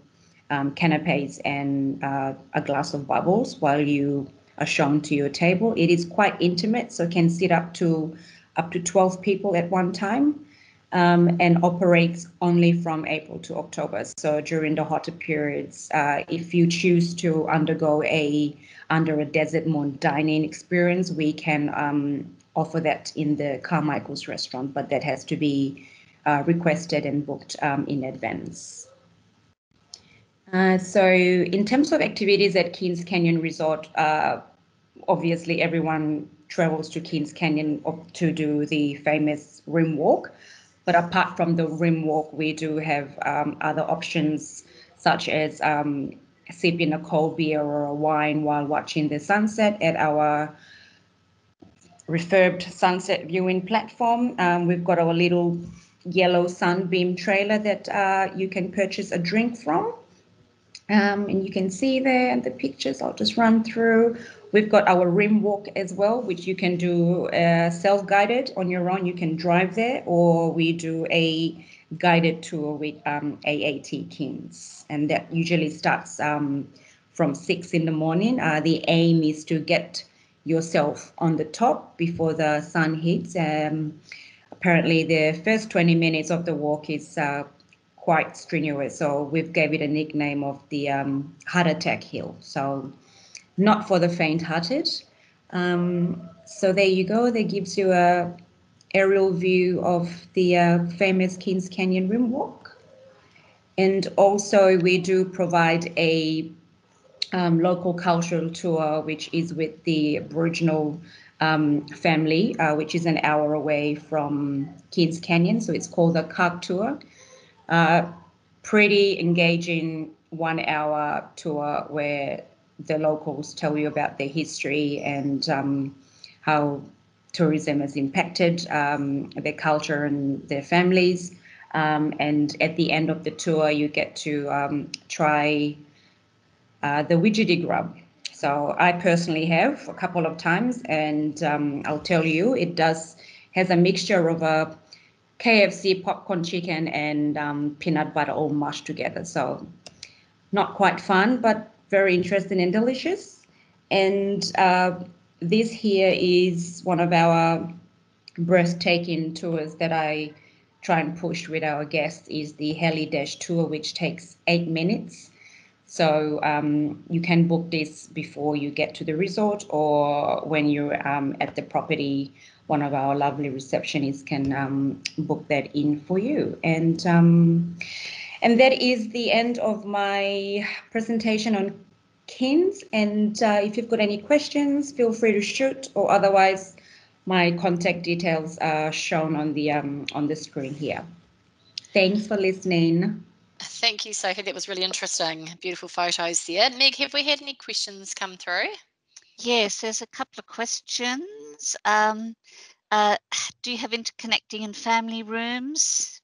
um, canapes and uh, a glass of bubbles while you are shown to your table. It is quite intimate, so can sit up to up to 12 people at one time um, and operates only from April to October. So during the hotter periods, uh, if you choose to undergo a under a desert moon dining experience, we can um, offer that in the Carmichael's restaurant, but that has to be uh, requested and booked um, in advance. Uh, so in terms of activities at Kings Canyon Resort, uh, obviously everyone travels to Kings Canyon to do the famous rim walk. But apart from the rim walk, we do have um, other options such as um, sipping a cold beer or a wine while watching the sunset at our refurbed sunset viewing platform. Um, we've got our little yellow sunbeam trailer that uh, you can purchase a drink from. Um, and you can see there the pictures, I'll just run through. We've got our rim walk as well, which you can do uh, self-guided on your own. You can drive there, or we do a guided tour with um, AAT Kings, and that usually starts um, from six in the morning. Uh, the aim is to get yourself on the top before the sun hits. Um, apparently, the first 20 minutes of the walk is uh, quite strenuous, so we've gave it a nickname of the um, heart attack hill. So not for the faint-hearted. Um, so there you go. That gives you a aerial view of the uh, famous Kings Canyon Rim Walk. And also we do provide a um, local cultural tour, which is with the Aboriginal um, family, uh, which is an hour away from Kings Canyon. So it's called the Karrke Tour. Uh, pretty engaging one hour tour where the locals tell you about their history and um, how tourism has impacted um, their culture and their families. Um, and at the end of the tour, you get to um, try uh, the witchetty grub. So I personally have a couple of times, and um, I'll tell you, it does has a mixture of a KFC popcorn chicken and um, peanut butter all mashed together. So not quite fun, but very interesting and delicious. And uh, this here is one of our breathtaking tours that I try and push with our guests is the Heli Dash tour, which takes eight minutes. So um, you can book this before you get to the resort or when you're um, at the property, one of our lovely receptionists can um, book that in for you. And um, and that is the end of my presentation on KINS. And uh, if you've got any questions, feel free to shoot, or otherwise, my contact details are shown on the um, on the screen here. Thanks for listening.
Thank you, Sophie. That was really interesting. Beautiful photos there. Meg, have we had any questions come through?
Yes, there's a couple of questions. Um, uh, do you have interconnecting and family rooms?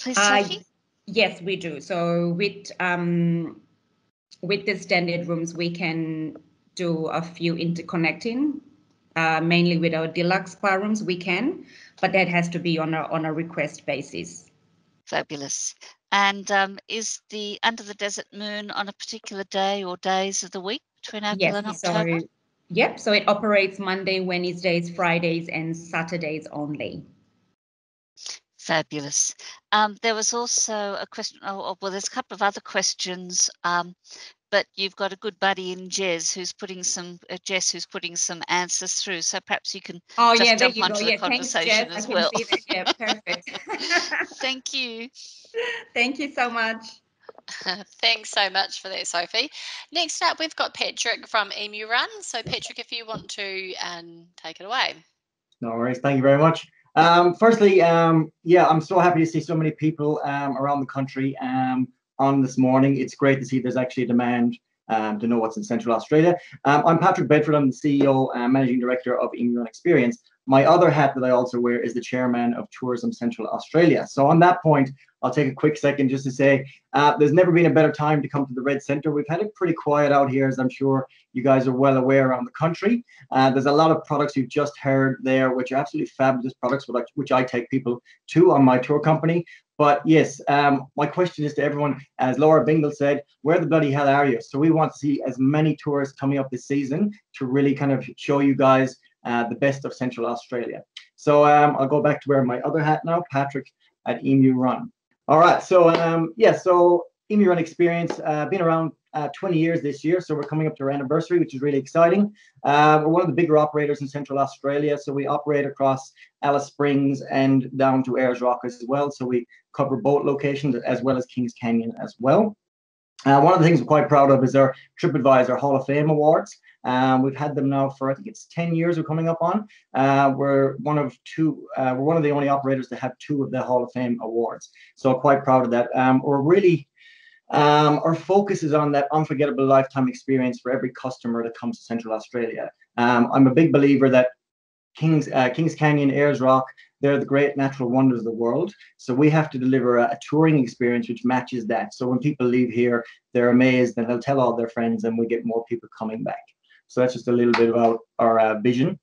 Please, Sophie. Uh,
Yes, we do. So with um, with the standard rooms, we can do a few interconnecting, uh, mainly with our deluxe spa rooms. We can, but that has to be on a on a request basis.
Fabulous. And um, is the Under the Desert Moon on a particular day or days of the week between April and October?
so, yep, so it operates Monday, Wednesdays, Fridays, and Saturdays only.
Fabulous. Um, there was also a question. Oh, oh, well, there's a couple of other questions. Um, but you've got a good buddy in Jez who's putting some uh, Jess who's putting some answers through. So perhaps you can.
Oh,
Just
yeah,
jump
go.
onto the
Yeah, thanks,
conversation
Jess. I
as well.
Yeah, perfect.
Thank you.
Thank you so much.
Thanks so much for that, Sophie. Next up, we've got Patrick from Emu Run. So, Patrick, if you want to um, take it away.
No worries. Thank you very much. Um, firstly, um, yeah, I'm so happy to see so many people um, around the country um, on this morning. It's great to see there's actually a demand um, to know what's in Central Australia. I'm Patrick Bedford. I'm the CEO and Managing Director of Emu Run Experience. My other hat that I also wear is the Chairman of Tourism Central Australia. So on that point, I'll take a quick second just to say uh, there's never been a better time to come to the Red Centre. We've had it pretty quiet out here, as I'm sure you guys are well aware around the country. Uh, there's a lot of products you've just heard there, which are absolutely fabulous products, which I, take people to on my tour company. But yes, um, my question is to everyone, as Lara Bingle said, where the bloody hell are you? So we want to see as many tourists coming up this season to really kind of show you guys uh, the best of Central Australia. So um, I'll go back to wear my other hat now, Patrick at Emu Run. All right, so um, yeah, so Emu Run Experience, uh, been around uh, 20 years this year, so we're coming up to our anniversary, which is really exciting. Uh, we're one of the bigger operators in Central Australia, so we operate across Alice Springs and down to Ayers Rock as well. So we cover both locations as well as Kings Canyon as well. Uh, one of the things we're quite proud of is our TripAdvisor Hall of Fame Awards. Um, we've had them now for I think it's 10 years we're coming up on. Uh, we're one of two, uh, we're one of the only operators to have two of the Hall of Fame awards. So quite proud of that. Um, we're really, um, our focus is on that unforgettable lifetime experience for every customer that comes to Central Australia. Um, I'm a big believer that Kings, uh, Kings Canyon, Ayers Rock, they're the great natural wonders of the world. So we have to deliver a, a, touring experience which matches that. So when people leave here, they're amazed and they'll tell all their friends, and we get more people coming back. So that's just a little bit about our uh, vision.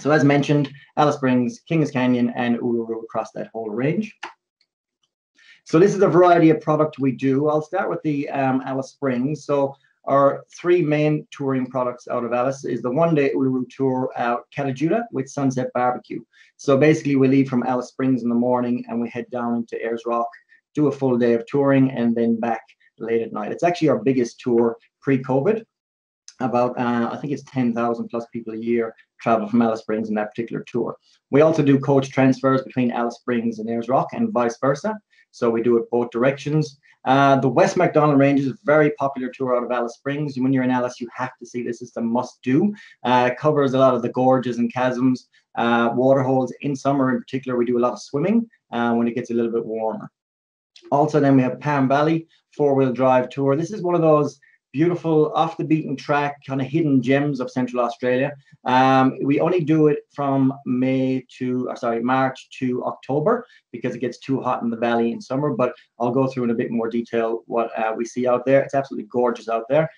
So as mentioned, Alice Springs, Kings Canyon, and Uluru across that whole range. So this is a variety of product we do. I'll start with the um, Alice Springs. So our three main touring products out of Alice is the one-day Uluru tour out Kata Tjuta with Sunset Barbecue. So basically, we leave from Alice Springs in the morning and we head down into Ayers Rock, do a full day of touring, and then back late at night. It's actually our biggest tour pre-COVID. About uh, I think it's 10,000 plus people a year travel from Alice Springs in that particular tour. We also do coach transfers between Alice Springs and Ayers Rock and vice versa. So we do it both directions. Uh, the West MacDonnell Range is a very popular tour out of Alice Springs. When you're in Alice, you have to see this. It's a must-do. Uh, it covers a lot of the gorges and chasms, uh, water holes. In summer, in particular, we do a lot of swimming uh, when it gets a little bit warmer. Also, then we have Palm Valley four-wheel drive tour. This is one of those beautiful, off the beaten track, kind of hidden gems of Central Australia. Um, we only do it from May to, uh, sorry, March to October because it gets too hot in the valley in summer. But I'll go through in a bit more detail what uh, we see out there. It's absolutely gorgeous out there.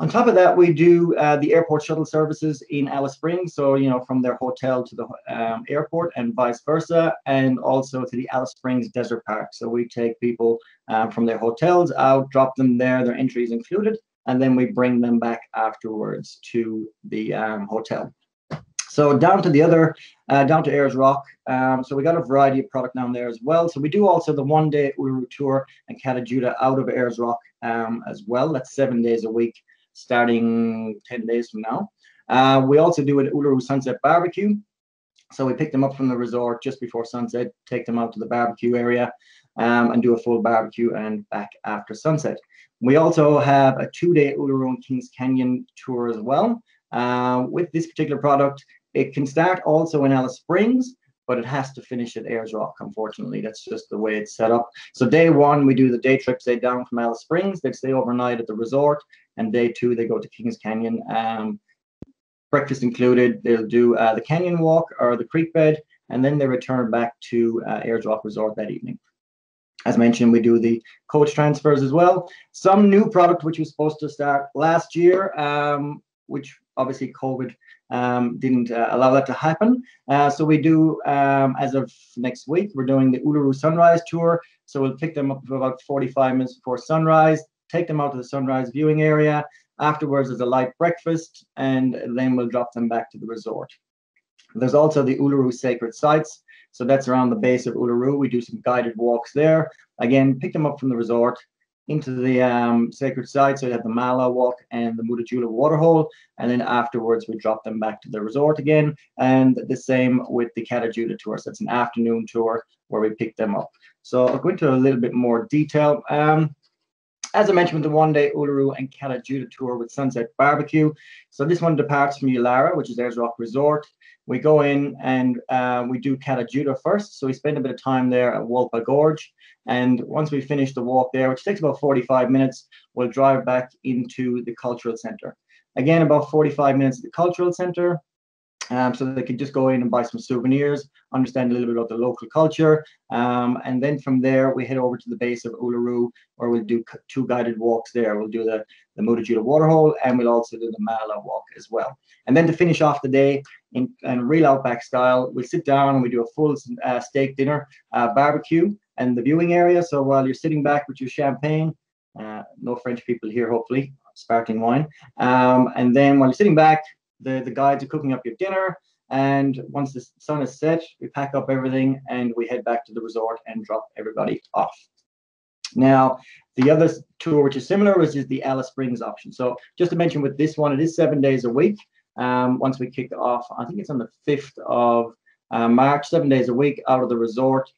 On top of that, we do uh, the airport shuttle services in Alice Springs. So, you know, from their hotel to the um, airport and vice versa, and also to the Alice Springs Desert Park. So we take people uh, from their hotels out, drop them there, their entry is included, and then we bring them back afterwards to the um, hotel. So down to the other, uh, down to Ayers Rock. Um, so we got a variety of product down there as well. So we do also the one day Uluru tour and Kata Tjuta out of Ayers Rock um, as well. That's seven days a week starting 10 days from now. Uh, we also do an Uluru Sunset Barbecue. So we pick them up from the resort just before sunset, take them out to the barbecue area um, and do a full barbecue and back after sunset. We also have a two-day Uluru and Kings Canyon tour as well. Uh, with this particular product, it can start also in Alice Springs, but it has to finish at Ayers Rock, unfortunately. That's just the way it's set up. So day one, we do the day trip, say down from Alice Springs. They stay overnight at the resort. And day two, they go to Kings Canyon. Um, breakfast included. They'll do uh, the canyon walk or the creek bed, and then they return back to uh, Rock Resort that evening. As mentioned, we do the coach transfers as well. Some new product which was supposed to start last year, um, which obviously COVID um, didn't uh, allow that to happen. Uh, so we do, um, as of next week, we're doing the Uluru Sunrise Tour. So we'll pick them up about 45 minutes before sunrise, take them out to the sunrise viewing area. Afterwards, there's a light breakfast, and then we'll drop them back to the resort. There's also the Uluru Sacred Sites. So that's around the base of Uluru. We do some guided walks there. Again, pick them up from the resort, into the um, sacred site. So you have the Mala walk and the Mutitjulu waterhole. And then afterwards, we drop them back to the resort again. And the same with the Kata tour. So it's an afternoon tour where we pick them up. So I'll go into a little bit more detail. Um, as I mentioned, the one day Uluru and Kata tour with Sunset Barbecue. So this one departs from Yulara, which is Ayers Rock Resort. We go in and uh, we do Kata first. So we spend a bit of time there at Walpa Gorge. And once we finish the walk there, which takes about 45 minutes, we'll drive back into the cultural center. Again, about 45 minutes at the cultural center. Um, so they can just go in and buy some souvenirs, understand a little bit about the local culture. Um, and then from there, we head over to the base of Uluru, where we'll do two guided walks there. We'll do the, the Mutitjulu waterhole, and we'll also do the Mala walk as well. And then to finish off the day in, in real outback style, we'll sit down and we do a full uh, steak dinner, uh, barbecue, and the viewing area. So while you're sitting back with your champagne, uh, no French people here, hopefully, sparkling wine. Um, and then while you're sitting back, the, the guides are cooking up your dinner. And once the sun is set, we pack up everything and we head back to the resort and drop everybody off. Now, the other tour, which is similar, is the Alice Springs option. So just to mention with this one, it is seven days a week. Um, once we kick off, I think it's on the 5th of uh, March, seven days a week out of the resort.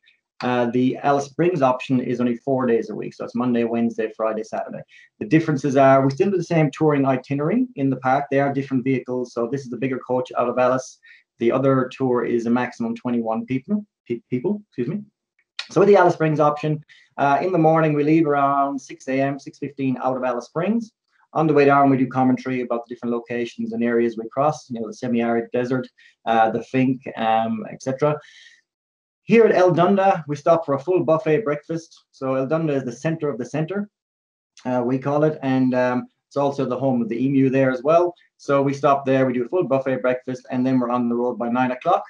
Uh, the Alice Springs option is only four days a week, so it's Monday, Wednesday, Friday, Saturday. The differences are we still do the same touring itinerary in the park. They are different vehicles, so this is the bigger coach out of Alice. The other tour is a maximum 21 people. Pe people, excuse me. So with the Alice Springs option, uh, in the morning we leave around 6 a.m., 6:15 out of Alice Springs. On the way down, we do commentary about the different locations and areas we cross. You know, the semi-arid desert, uh, the Finke, um, etc. Here at Erldunda, we stop for a full buffet breakfast. So Erldunda is the center of the center, uh, we call it, and um, it's also the home of the emu there as well. So we stop there, we do a full buffet breakfast, and then we're on the road by nine o'clock.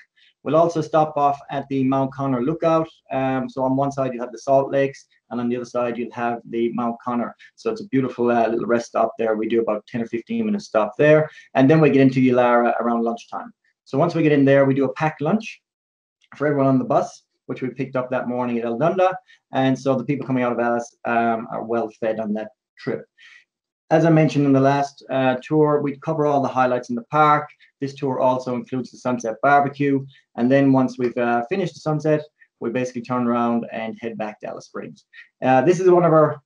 We'll also stop off at the Mount Connor lookout. Um, so on one side you have the Salt Lakes, and on the other side you'll have the Mount Connor. So it's a beautiful uh, little rest stop there. We do about 10 or 15 minute stop there, and then we get into Yulara around lunchtime. So once we get in there, we do a packed lunch for everyone on the bus, which we picked up that morning at Erldunda. And so the people coming out of Alice um, are well fed on that trip. As I mentioned in the last uh, tour, we cover all the highlights in the park. This tour also includes the Sunset Barbecue. And then once we've uh, finished the sunset, we basically turn around and head back to Alice Springs. Uh, this is one of our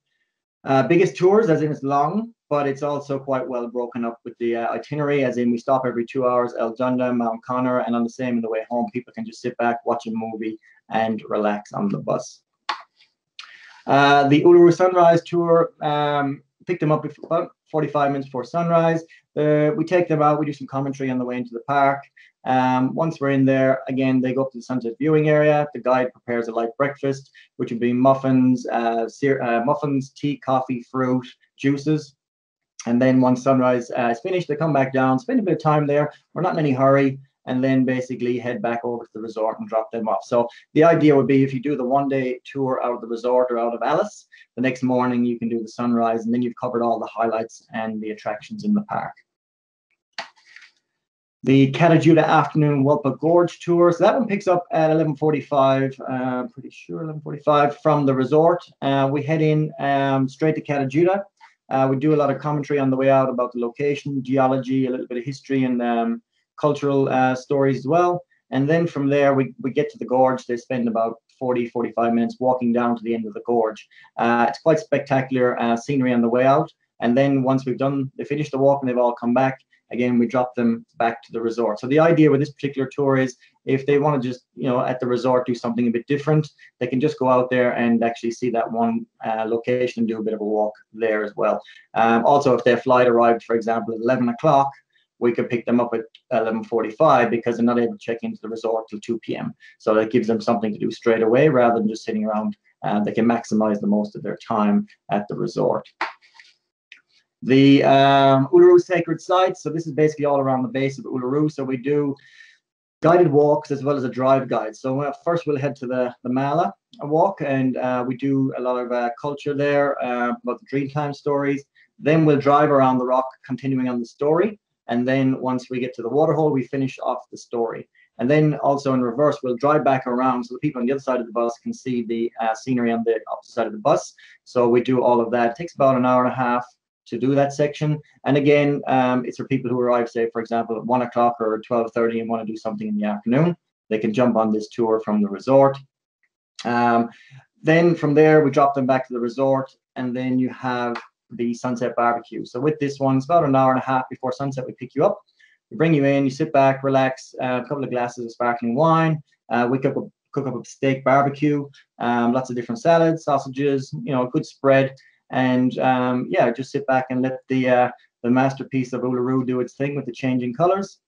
uh, biggest tours, as in it's long, but it's also quite well broken up with the uh, itinerary, as in we stop every two hours, Erldunda, Mount Connor, and on the same in the way home, people can just sit back, watch a movie, and relax on the bus. Uh, the Uluru Sunrise Tour um, picked them up about 45 minutes before sunrise. Uh, we take them out, we do some commentary on the way into the park. Um, once we're in there, again, they go up to the sunset viewing area. The guide prepares a light breakfast, which would be muffins, uh, uh, muffins, tea, coffee, fruit, juices. And then once sunrise uh, is finished, they come back down, spend a bit of time there. We're not in any hurry, and then basically head back over to the resort and drop them off. So the idea would be if you do the one day tour out of the resort or out of Alice, the next morning you can do the sunrise, and then you've covered all the highlights and the attractions in the park. The Kata afternoon Walpa Gorge tour. So that one picks up at 11:45. Uh, pretty sure 11:45 from the resort. Uh, we head in um, straight to Kata uh, we do a lot of commentary on the way out about the location, geology, a little bit of history and um, cultural uh, stories as well. And then from there, we, we get to the gorge. They spend about 40, 45 minutes walking down to the end of the gorge. Uh, it's quite spectacular uh, scenery on the way out. And then once we've done, they finish the walk and they've all come back, again, we drop them back to the resort. So the idea with this particular tour is if they want to just, you know, at the resort do something a bit different, they can just go out there and actually see that one uh, location and do a bit of a walk there as well. Um, also, if their flight arrived, for example, at 11 o'clock, we could pick them up at 11.45 because they're not able to check into the resort till 2 p.m. So that gives them something to do straight away rather than just sitting around. Uh, they can maximize the most of their time at the resort. The um, Uluru Sacred Sites. So this is basically all around the base of Uluru. So we do guided walks as well as a drive guide. So uh, first we'll head to the, the Mala walk and uh, we do a lot of uh, culture there uh, about the Dreamtime stories. Then we'll drive around the rock continuing on the story. And then once we get to the waterhole, we finish off the story. And then also in reverse, we'll drive back around so the people on the other side of the bus can see the uh, scenery on the opposite side of the bus. So we do all of that. It takes about an hour and a half to do that section. And again, um, it's for people who arrive, say, for example, at one o'clock or 12.30 and want to do something in the afternoon. They can jump on this tour from the resort. Um, then from there, we drop them back to the resort, and then you have the sunset barbecue. So with this one, it's about an hour and a half before sunset. We pick you up, we bring you in, you sit back, relax, uh, a couple of glasses of sparkling wine. Uh, we cook up, cook up a steak barbecue, um, lots of different salads, sausages, you know, a good spread and um, yeah, just sit back and let the uh, the masterpiece of Uluru do its thing with the changing colors.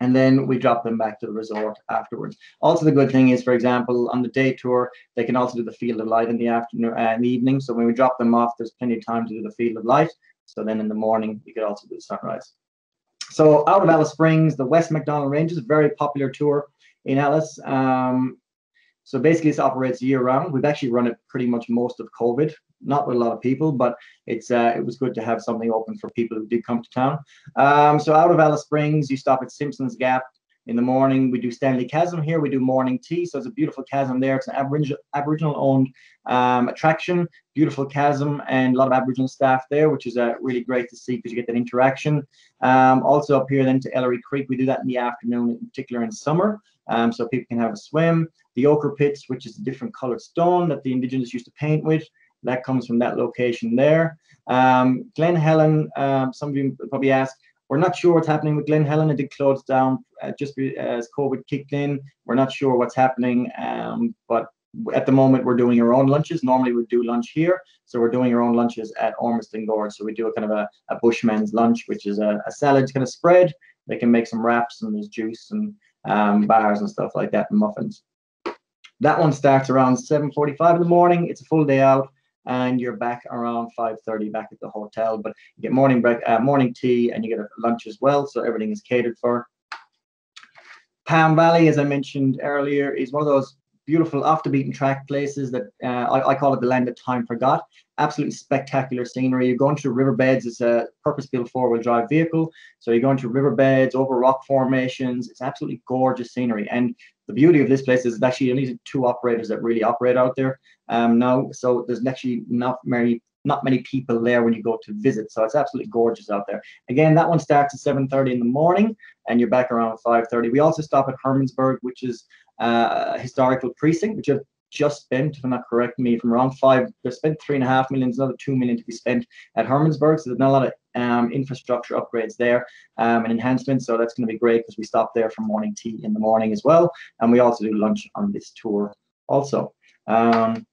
And then we drop them back to the resort afterwards. Also, the good thing is, for example, on the day tour, they can also do the field of light in the afternoon uh, evening. So when we drop them off, there's plenty of time to do the field of light. So then in the morning, you could also do the sunrise. So out of Alice Springs, the West MacDonnell Ranges, very popular tour in Alice. Um, so basically, this operates year round. We've actually run it pretty much most of COVID not with a lot of people, but it's uh, it was good to have something open for people who did come to town. Um, so out of Alice Springs, you stop at Simpsons Gap in the morning. We do Stanley Chasm here. We do morning tea. So it's a beautiful chasm there. It's an Aboriginal Aboriginal owned um, attraction, beautiful chasm, and a lot of Aboriginal staff there, which is uh, really great to see because you get that interaction. Um, also up here then to Ellery Creek, we do that in the afternoon, in particular in summer. Um, so people can have a swim. The ochre pits, which is a different colored stone that the indigenous used to paint with. That comes from that location there. Um, Glen Helen, um, some of you probably asked, we're not sure what's happening with Glen Helen. It did close down uh, just as COVID kicked in. We're not sure what's happening, um, but at the moment we're doing our own lunches. Normally we do lunch here, so we're doing our own lunches at Ormiston Gorge. So we do a kind of a, a bushman's lunch, which is a, a salad kind of spread. They can make some wraps and there's juice and um, bars and stuff like that and muffins. That one starts around 7.45 in the morning. It's a full day out and you're back around 5.30 back at the hotel. But you get morning break, uh, morning tea, and you get a lunch as well. So everything is catered for. Palm Valley, as I mentioned earlier, is one of those beautiful off the beaten track places that uh, I, I, call it the land that time forgot. Absolutely spectacular scenery. You're going through riverbeds. It's a purpose-built four-wheel drive vehicle. So you're going through riverbeds, over rock formations. It's absolutely gorgeous scenery. And the beauty of this place is actually only two operators that really operate out there um, now. So there's actually not many not many people there when you go to visit. So it's absolutely gorgeous out there. Again, that one starts at 7.30 in the morning and you're back around 5.30. We also stop at Hermannsburg, which is uh, a historical precinct, which just spent, if I'm not correct me from I'm five, they've spent three and a half million, another two million to be spent at Hermannsburg. So there's not a lot of um, infrastructure upgrades there um, and enhancements. So that's going to be great because we stop there for morning tea in the morning as well. And we also do lunch on this tour also. Um,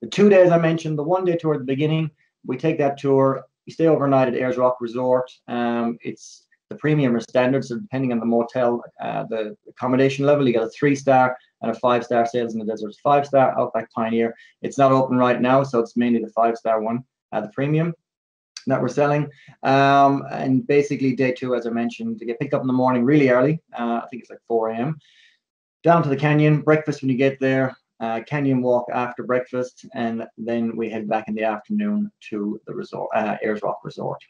the two days I mentioned, the one day tour at the beginning, we take that tour, you stay overnight at Ayers Rock Resort. Um, it's the premium or standard, so depending on the motel, uh, the accommodation level, you get a three star and a five star Sails in the Desert five star Outback Pioneer. It's not open right now, so it's mainly the five star one, uh, the premium that we're selling. Um, and basically, day two, as I mentioned, to get picked up in the morning really early. Uh, I think it's like 4 a.m. Down to the canyon, breakfast when you get there, uh, canyon walk after breakfast, and then we head back in the afternoon to the resort, uh, Rock Resort.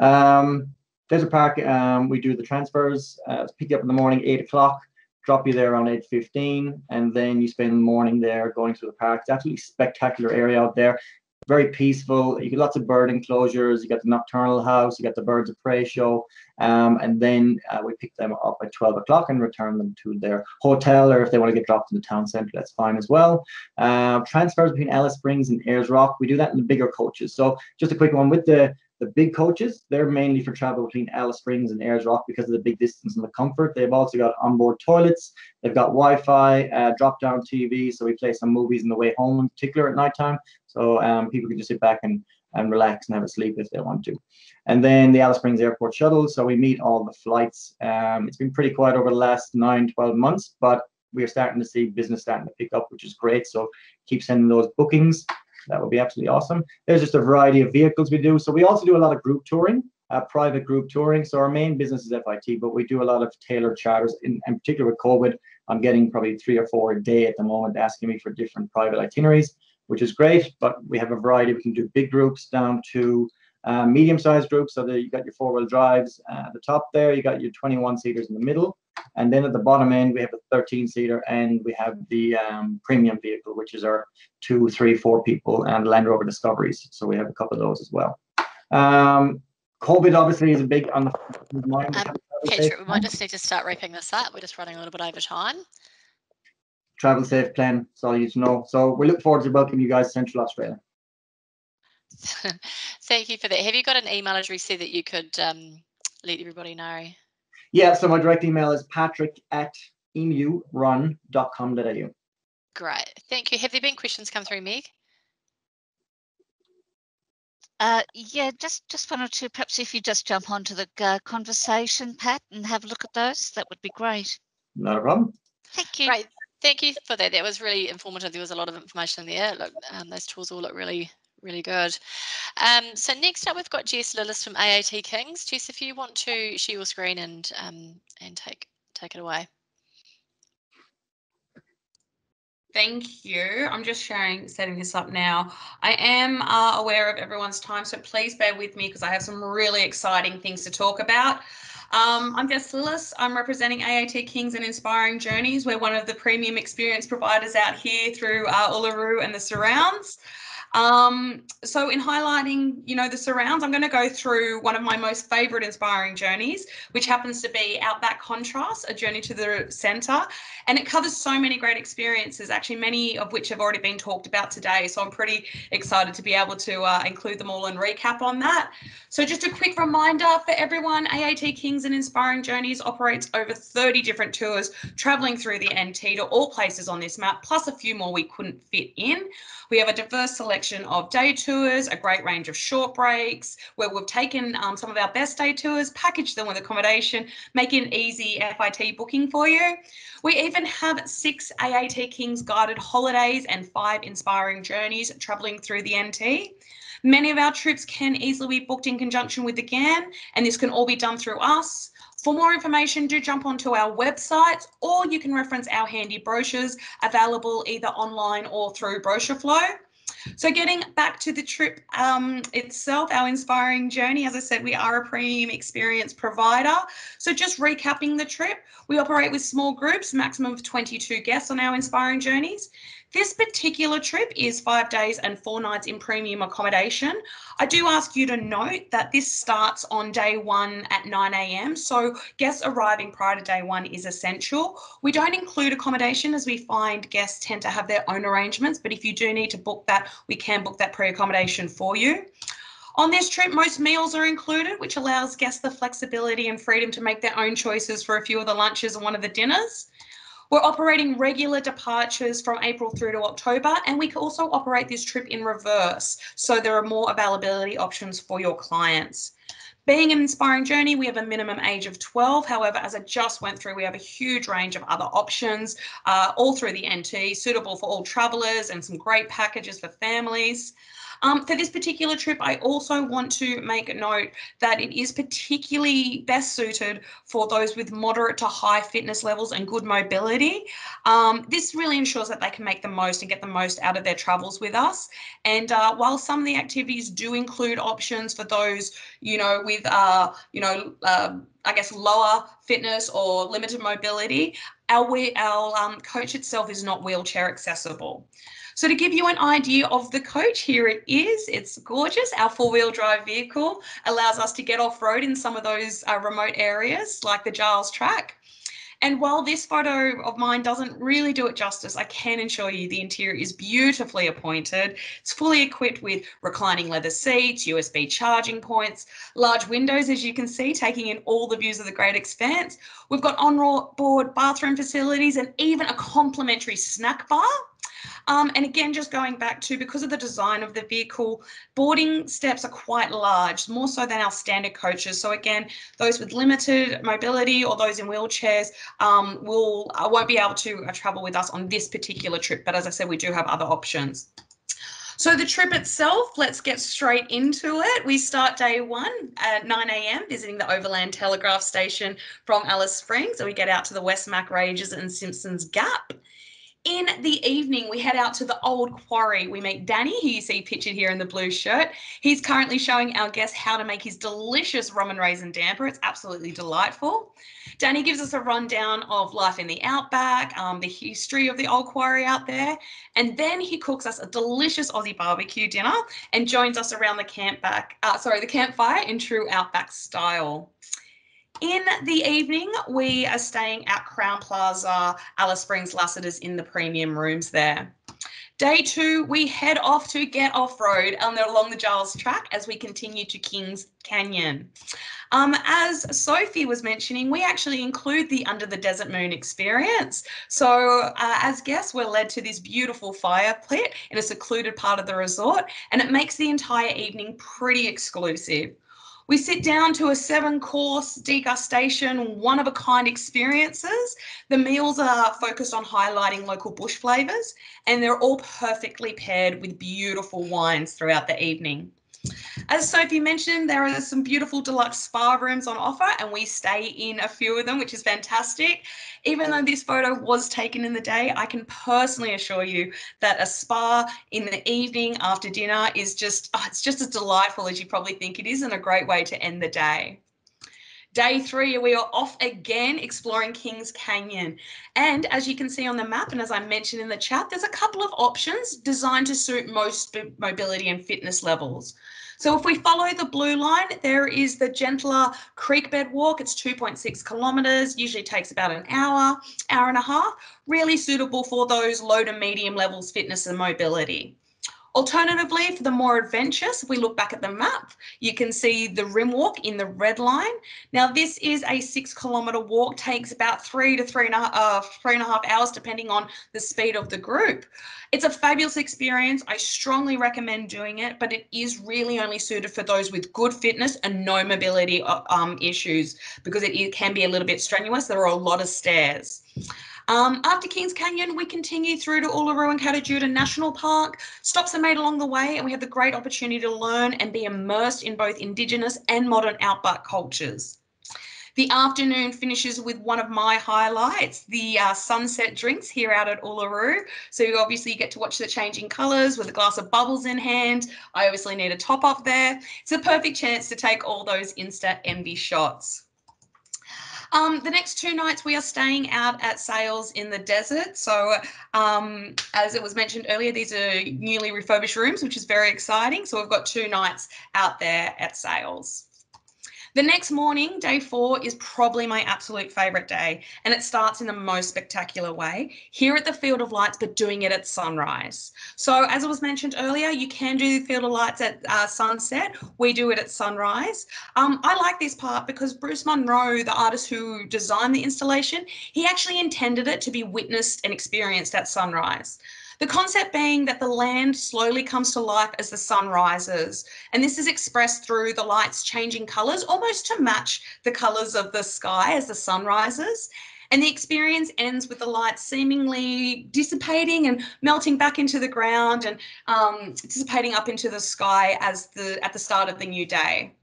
Um, Desert Park, um, we do the transfers, uh, pick you up in the morning, 8 o'clock, drop you there around 8.15, and then you spend the morning there going through the park. It's absolutely spectacular area out there very peaceful. You get lots of bird enclosures. You got the nocturnal house. You got the birds of prey show, um, and then uh, we pick them up at 12 o'clock and return them to their hotel, or if they want to get dropped in the town centre, that's fine as well. Uh, transfers between Alice Springs and Ayers Rock, we do that in the bigger coaches. So just a quick one with the the big coaches, they're mainly for travel between Alice Springs and Ayers Rock because of the big distance and the comfort. They've also got onboard toilets. They've got Wi-Fi, uh, drop-down TV, so we play some movies on the way home, in particular at nighttime. So um, people can just sit back and, and relax and have a sleep if they want to. And then the Alice Springs Airport shuttle. So we meet all the flights. Um, it's been pretty quiet over the last nine, 12 months, but we're starting to see business starting to pick up, which is great. So keep sending those bookings. That would be absolutely awesome. There's just a variety of vehicles we do. So we also do a lot of group touring, uh, private group touring. So our main business is FIT, but we do a lot of tailored charters. In, in particular with COVID, I'm getting probably three or four a day at the moment asking me for different private itineraries, which is great. But we have a variety. We can do big groups down to uh, medium-sized groups. So that you got your four-wheel drives uh, at the top there. You got your 21 seaters in the middle, and then at the bottom end we have a 13-seater, and we have the um, premium vehicle, which is our two, three, four people, and Land Rover Discoveries. So we have a couple of those as well. Um, COVID obviously is a big on the mind.
Um, Petra, we might just need to start wrapping this up. We're just running a little bit over time.
Travel safe plan. That's all you need to know. So we look forward to welcoming you guys to Central Australia.
Thank you for that. Have you got an email address that you could um, let everybody know?
Yeah, so my direct email is patrick at emurun.com.au.
Great. Thank you. Have there been questions come through, Meg?
Uh, yeah, just just one or two. Perhaps if you just jump onto the uh, conversation, Pat, and have a look at those, that would be great.
No problem.
Thank you.
Great. Thank you for that. That was really informative. There was a lot of information there. Look, um, those tools all look really, really good. Um, so next up, we've got Jess Lillis from AAT Kings. Jess, if you want to share your screen and um, and take take it away.
Thank you. I'm just sharing, setting this up now. I am uh, aware of everyone's time, so please bear with me because I have some really exciting things to talk about. Um, I'm Jess Lillis. I'm representing AAT Kings and Inspiring Journeys. We're one of the premium experience providers out here through uh, Uluru and the surrounds. Um, so in highlighting, you know, the surrounds, I'm going to go through one of my most favorite inspiring journeys, which happens to be Outback Contrast, a journey to the centre. And it covers so many great experiences, actually many of which have already been talked about today. So I'm pretty excited to be able to uh, include them all and recap on that. So just a quick reminder for everyone, AAT Kings and Inspiring Journeys operates over 30 different tours, travelling through the NT to all places on this map, plus a few more we couldn't fit in. We have a diverse selection of day tours, a great range of short breaks, where we've taken um, some of our best day tours, packaged them with accommodation, making easy FIT booking for you. We even have six AAT Kings guided holidays and five inspiring journeys travelling through the NT. Many of our trips can easily be booked in conjunction with the Ghan, and this can all be done through us. For more information, do jump onto our website or you can reference our handy brochures available either online or through Brochure Flow. So getting back to the trip um, itself, our inspiring journey, as I said, we are a premium experience provider. So just recapping the trip, we operate with small groups, maximum of 22 guests on our inspiring journeys. This particular trip is five days and four nights in premium accommodation. I do ask you to note that this starts on day one at 9 a.m. So guests arriving prior to day one is essential. We don't include accommodation as we find guests tend to have their own arrangements, but if you do need to book that, we can book that pre-accommodation for you. On this trip, most meals are included, which allows guests the flexibility and freedom to make their own choices for a few of the lunches and one of the dinners. We're operating regular departures from April through to October, and we can also operate this trip in reverse. So there are more availability options for your clients. Being an inspiring journey, we have a minimum age of 12. However, as I just went through, we have a huge range of other options uh, all through the NT, suitable for all travellers and some great packages for families. Um, for this particular trip, I also want to make a note that it is particularly best suited for those with moderate to high fitness levels and good mobility. Um, this really ensures that they can make the most and get the most out of their travels with us. And uh, while some of the activities do include options for those, you know, with, uh, you know, uh, I guess lower fitness or limited mobility, our, our um, coach itself is not wheelchair accessible. So to give you an idea of the coach, here it is. It's gorgeous. Our four-wheel drive vehicle allows us to get off-road in some of those uh, remote areas like the Giles track. And while this photo of mine doesn't really do it justice, I can assure you the interior is beautifully appointed. It's fully equipped with reclining leather seats, USB charging points, large windows, as you can see, taking in all the views of the Great Expanse. We've got on-board bathroom facilities and even a complimentary snack bar. Um, and again, just going back to because of the design of the vehicle, boarding steps are quite large, more so than our standard coaches. So again, those with limited mobility or those in wheelchairs um, will uh, won't be able to uh, travel with us on this particular trip. But as I said, we do have other options. So the trip itself, let's get straight into it. We start day one at 9 a.m. visiting the Overland Telegraph Station from Alice Springs, and we get out to the Westmac Ranges and Simpsons Gap. In the evening, we head out to the old quarry. We meet Danny, who you see pictured here in the blue shirt. He's currently showing our guests how to make his delicious rum and raisin damper. It's absolutely delightful. Danny gives us a rundown of life in the outback, um, the history of the old quarry out there, and then he cooks us a delicious Aussie barbecue dinner and joins us around the camp back, uh, sorry, the campfire in true outback style. In the evening, we are staying at Crowne Plaza, Alice Springs Lasseters in the premium rooms there. Day two, we head off to get off road and along the Giles track as we continue to Kings Canyon. Um, as Sophie was mentioning, we actually include the Under the Desert Moon experience. So, uh, as guests, we're led to this beautiful fire pit in a secluded part of the resort, and it makes the entire evening pretty exclusive. We sit down to a seven course degustation, one of a kind experiences. The meals are focused on highlighting local bush flavours and they're all perfectly paired with beautiful wines throughout the evening. As Sophie mentioned, there are some beautiful deluxe spa rooms on offer, and we stay in a few of them, which is fantastic. Even though this photo was taken in the day, I can personally assure you that a spa in the evening after dinner is just, oh, it's just as delightful as you probably think it is, and a great way to end the day. Day three, we are off again exploring Kings Canyon. And as you can see on the map, and as I mentioned in the chat, there's a couple of options designed to suit most mobility and fitness levels. So if we follow the blue line, there is the gentler creek bed walk. It's 2.6 kilometres, usually takes about an hour, hour and a half, really suitable for those low to medium levels fitness and mobility. Alternatively, for the more adventurous, if we look back at the map, you can see the rim walk in the red line. Now, this is a six kilometre walk, takes about three to three and, a, uh, three and a half hours, depending on the speed of the group. It's a fabulous experience. I strongly recommend doing it, but it is really only suited for those with good fitness and no mobility uh, um, issues because it, it can be a little bit strenuous. There are a lot of stairs. Um, after Kings Canyon, we continue through to Uluru and Kata Tjuta National Park. Stops are made along the way, and we have the great opportunity to learn and be immersed in both Indigenous and modern outback cultures. The afternoon finishes with one of my highlights, the uh, sunset drinks here out at Uluru. So you obviously get to watch the changing colours with a glass of bubbles in hand. I obviously need a top up there. It's a perfect chance to take all those Insta envy shots. Um, the next two nights we are staying out at Sails in the desert. So um, as it was mentioned earlier, these are newly refurbished rooms, which is very exciting. So we've got two nights out there at Sails. The next morning, day four, is probably my absolute favourite day, and it starts in the most spectacular way here at the Field of Lights, but doing it at sunrise. So, as was mentioned earlier, you can do the Field of Lights at uh, sunset. We do it at sunrise. Um, I like this part because Bruce Munro, the artist who designed the installation, he actually intended it to be witnessed and experienced at sunrise. The concept being that the land slowly comes to life as the sun rises. And this is expressed through the lights changing colours, almost to match the colours of the sky as the sun rises. And the experience ends with the light seemingly dissipating and melting back into the ground and um, dissipating up into the sky as the at the start of the new day.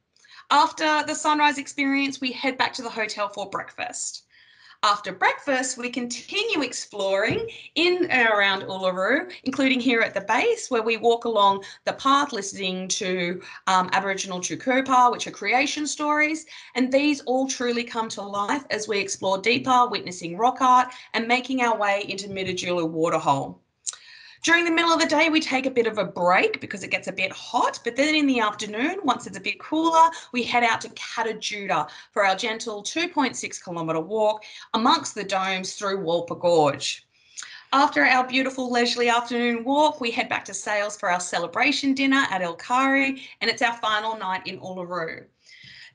After the sunrise experience, we head back to the hotel for breakfast. After breakfast, we continue exploring in and around Uluru, including here at the base, where we walk along the path listening to um, Aboriginal Tjukurpa, which are creation stories. And these all truly come to life as we explore deeper, witnessing rock art and making our way into Mutitjulu Waterhole. During the middle of the day, we take a bit of a break because it gets a bit hot. But then in the afternoon, once it's a bit cooler, we head out to Kata Tjuta for our gentle 2.6 kilometre walk amongst the domes through Walpa Gorge. After our beautiful leisurely afternoon walk, we head back to Sails for our celebration dinner at Ilkari, and it's our final night in Uluru.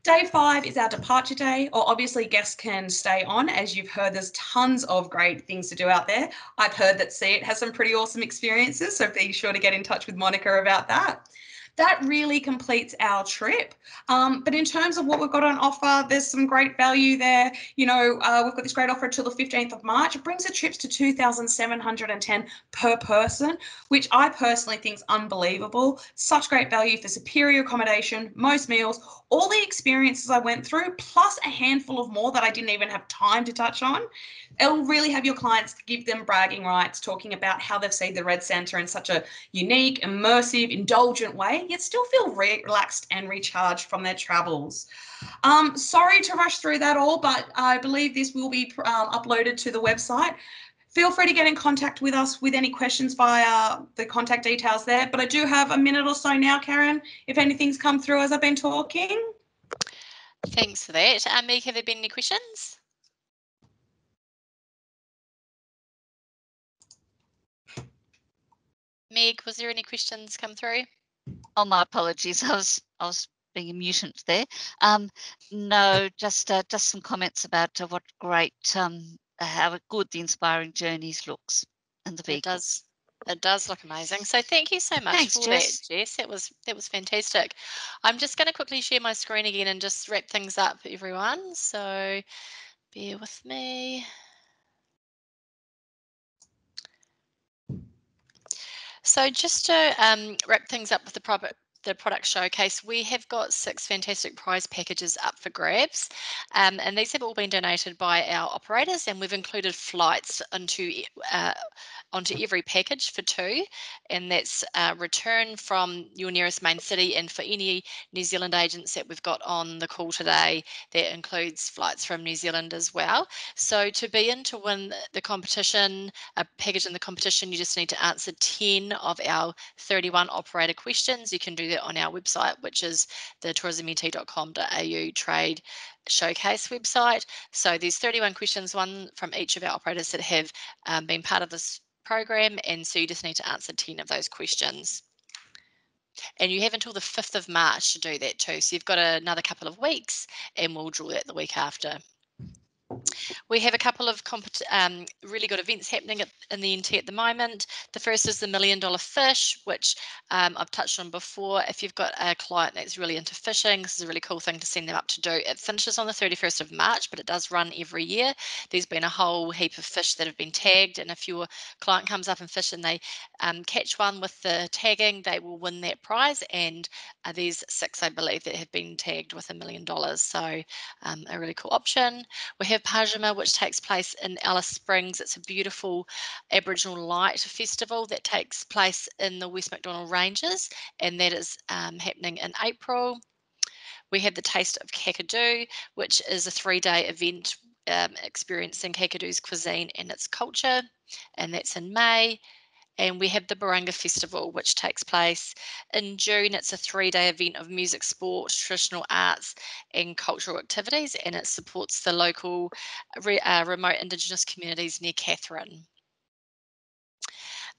Day five is our departure day, or obviously guests can stay on. As you've heard, there's tons of great things to do out there. I've heard that SEIT has some pretty awesome experiences, so be sure to get in touch with Monica about that. That really completes our trip. Um, but in terms of what we've got on offer, there's some great value there. You know, uh, we've got this great offer until the 15th of March. It brings the trips to 2,710 per person, which I personally think is unbelievable. Such great value for superior accommodation, most meals, all the experiences I went through, plus a handful of more that I didn't even have time to touch on. It'll really have your clients give them bragging rights, talking about how they've seen the Red Centre in such a unique, immersive, indulgent way, yet still feel re- relaxed and recharged from their travels. Um, sorry to rush through that all, but I believe this will be um, uploaded to the website. Feel free to get in contact with us with any questions via the contact details there. But I do have a minute or so now, Karen, if anything's come through as I've been talking.
Thanks for that. Um, Meg, have there been any questions? Meg, was there any questions come through?
Oh, my apologies. I was I was being a mutant there. Um, no, just uh, just some comments about uh, what great um, how good the inspiring journeys looks and the
It does. It does look amazing. So thank you so much
Thanks,
for
Jess.
that, Jess. That was that was fantastic. I'm just going to quickly share my screen again and just wrap things up, everyone. So bear with me. So just to um, wrap things up with the product, the product showcase, we have got six fantastic prize packages up for grabs, um, and these have all been donated by our operators, and we've included flights into uh, onto every package for two, and that's uh, return from your nearest main city. And for any New Zealand agents that we've got on the call today, that includes flights from New Zealand as well. So to be in to win the competition, a package in the competition, you just need to answer 10 of our 31 operator questions. You can do that on our website, which is the tourismnt.com.au trade showcase website. So there's 31 questions, one from each of our operators that have um, been part of this program. And so you just need to answer 10 of those questions. And you have until the 5th of March to do that too. So you've got another couple of weeks and we'll draw that the week after. We have a couple of um, really good events happening at, in the NT at the moment. The first is the Million Dollar Fish, which um, I've touched on before. If you've got a client that's really into fishing, this is a really cool thing to send them up to do. It finishes on the 31st of March, but it does run every year. There's been a whole heap of fish that have been tagged, and if your client comes up and fish and they um, catch one with the tagging, they will win that prize. And uh, there's six, I believe, that have been tagged with a million dollars. So um, a really cool option. We have Parrtjima, which takes place in Alice Springs. It's a beautiful Aboriginal light festival that takes place in the West MacDonnell Ranges, and that is um, happening in April. We have the Taste of Kakadu, which is a three day event um, experiencing Kakadu's cuisine and its culture, and that's in May. And we have the Barunga Festival, which takes place in June. It's a three day event of music, sport, traditional arts, and cultural activities, and it supports the local uh, remote Indigenous communities near Katherine.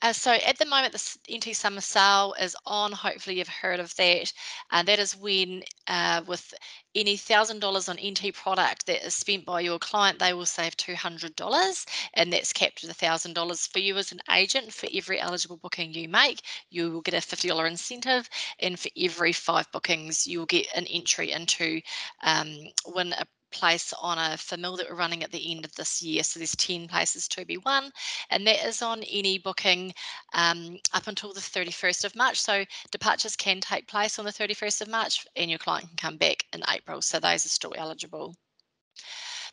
Uh, so at the moment, the NT Summer Sale is on. Hopefully, you've heard of that. And that is when, uh, with any thousand dollars on NT product that is spent by your client, they will save two hundred dollars, and that's capped at a thousand dollars for you as an agent. For every eligible booking you make, you will get a fifty dollar incentive, and for every five bookings, you'll get an entry into um, win a place on a famil that we're running at the end of this year. So there's 10 places to be won, and that is on any booking um, up until the 31st of March. So departures can take place on the 31st of March, and your client can come back in April. So those are still eligible.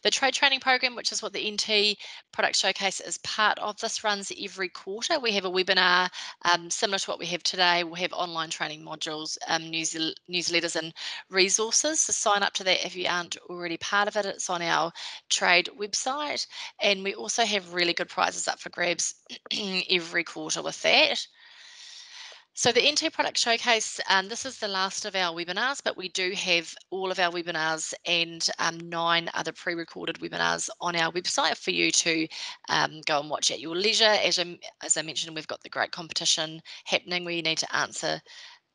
The trade training program, which is what the NT product showcase is part of, this runs every quarter. We have a webinar um, similar to what we have today. We'll have online training modules, um, newsletters and resources. So sign up to that if you aren't already part of it. It's on our trade website. And we also have really good prizes up for grabs every quarter with that. So the NT Product Showcase, um, this is the last of our webinars, but we do have all of our webinars and um, nine other pre-recorded webinars on our website for you to um, go and watch at your leisure. As I, as I mentioned, we've got the great competition happening where you need to answer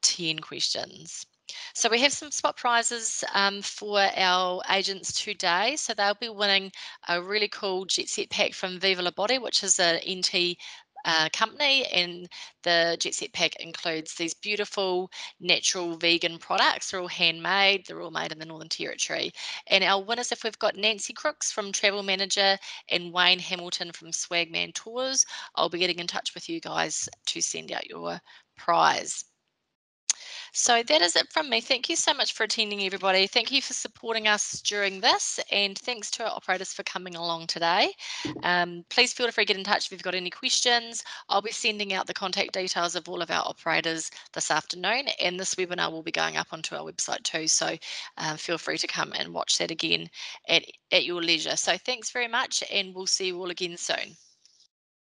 10 questions. So we have some spot prizes um, for our agents today. So they'll be winning a really cool jet set pack from Viva La Body, which is a NT uh, company and the Jet Set pack includes these beautiful natural vegan products. They're all handmade, they're all made in the Northern Territory. And our winners, if we've got Nancy Crooks from Travel Manager and Wayne Hamilton from Swagman Tours, I'll be getting in touch with you guys to send out your prize. So that is it from me. Thank you so much for attending, everybody. Thank you for supporting us during this, and thanks to our operators for coming along today. Um, please feel free to get in touch if you've got any questions. I'll be sending out the contact details of all of our operators this afternoon, and this webinar will be going up onto our website too. So um, feel free to come and watch that again at, at your leisure. So thanks very much, and we'll see you all again soon.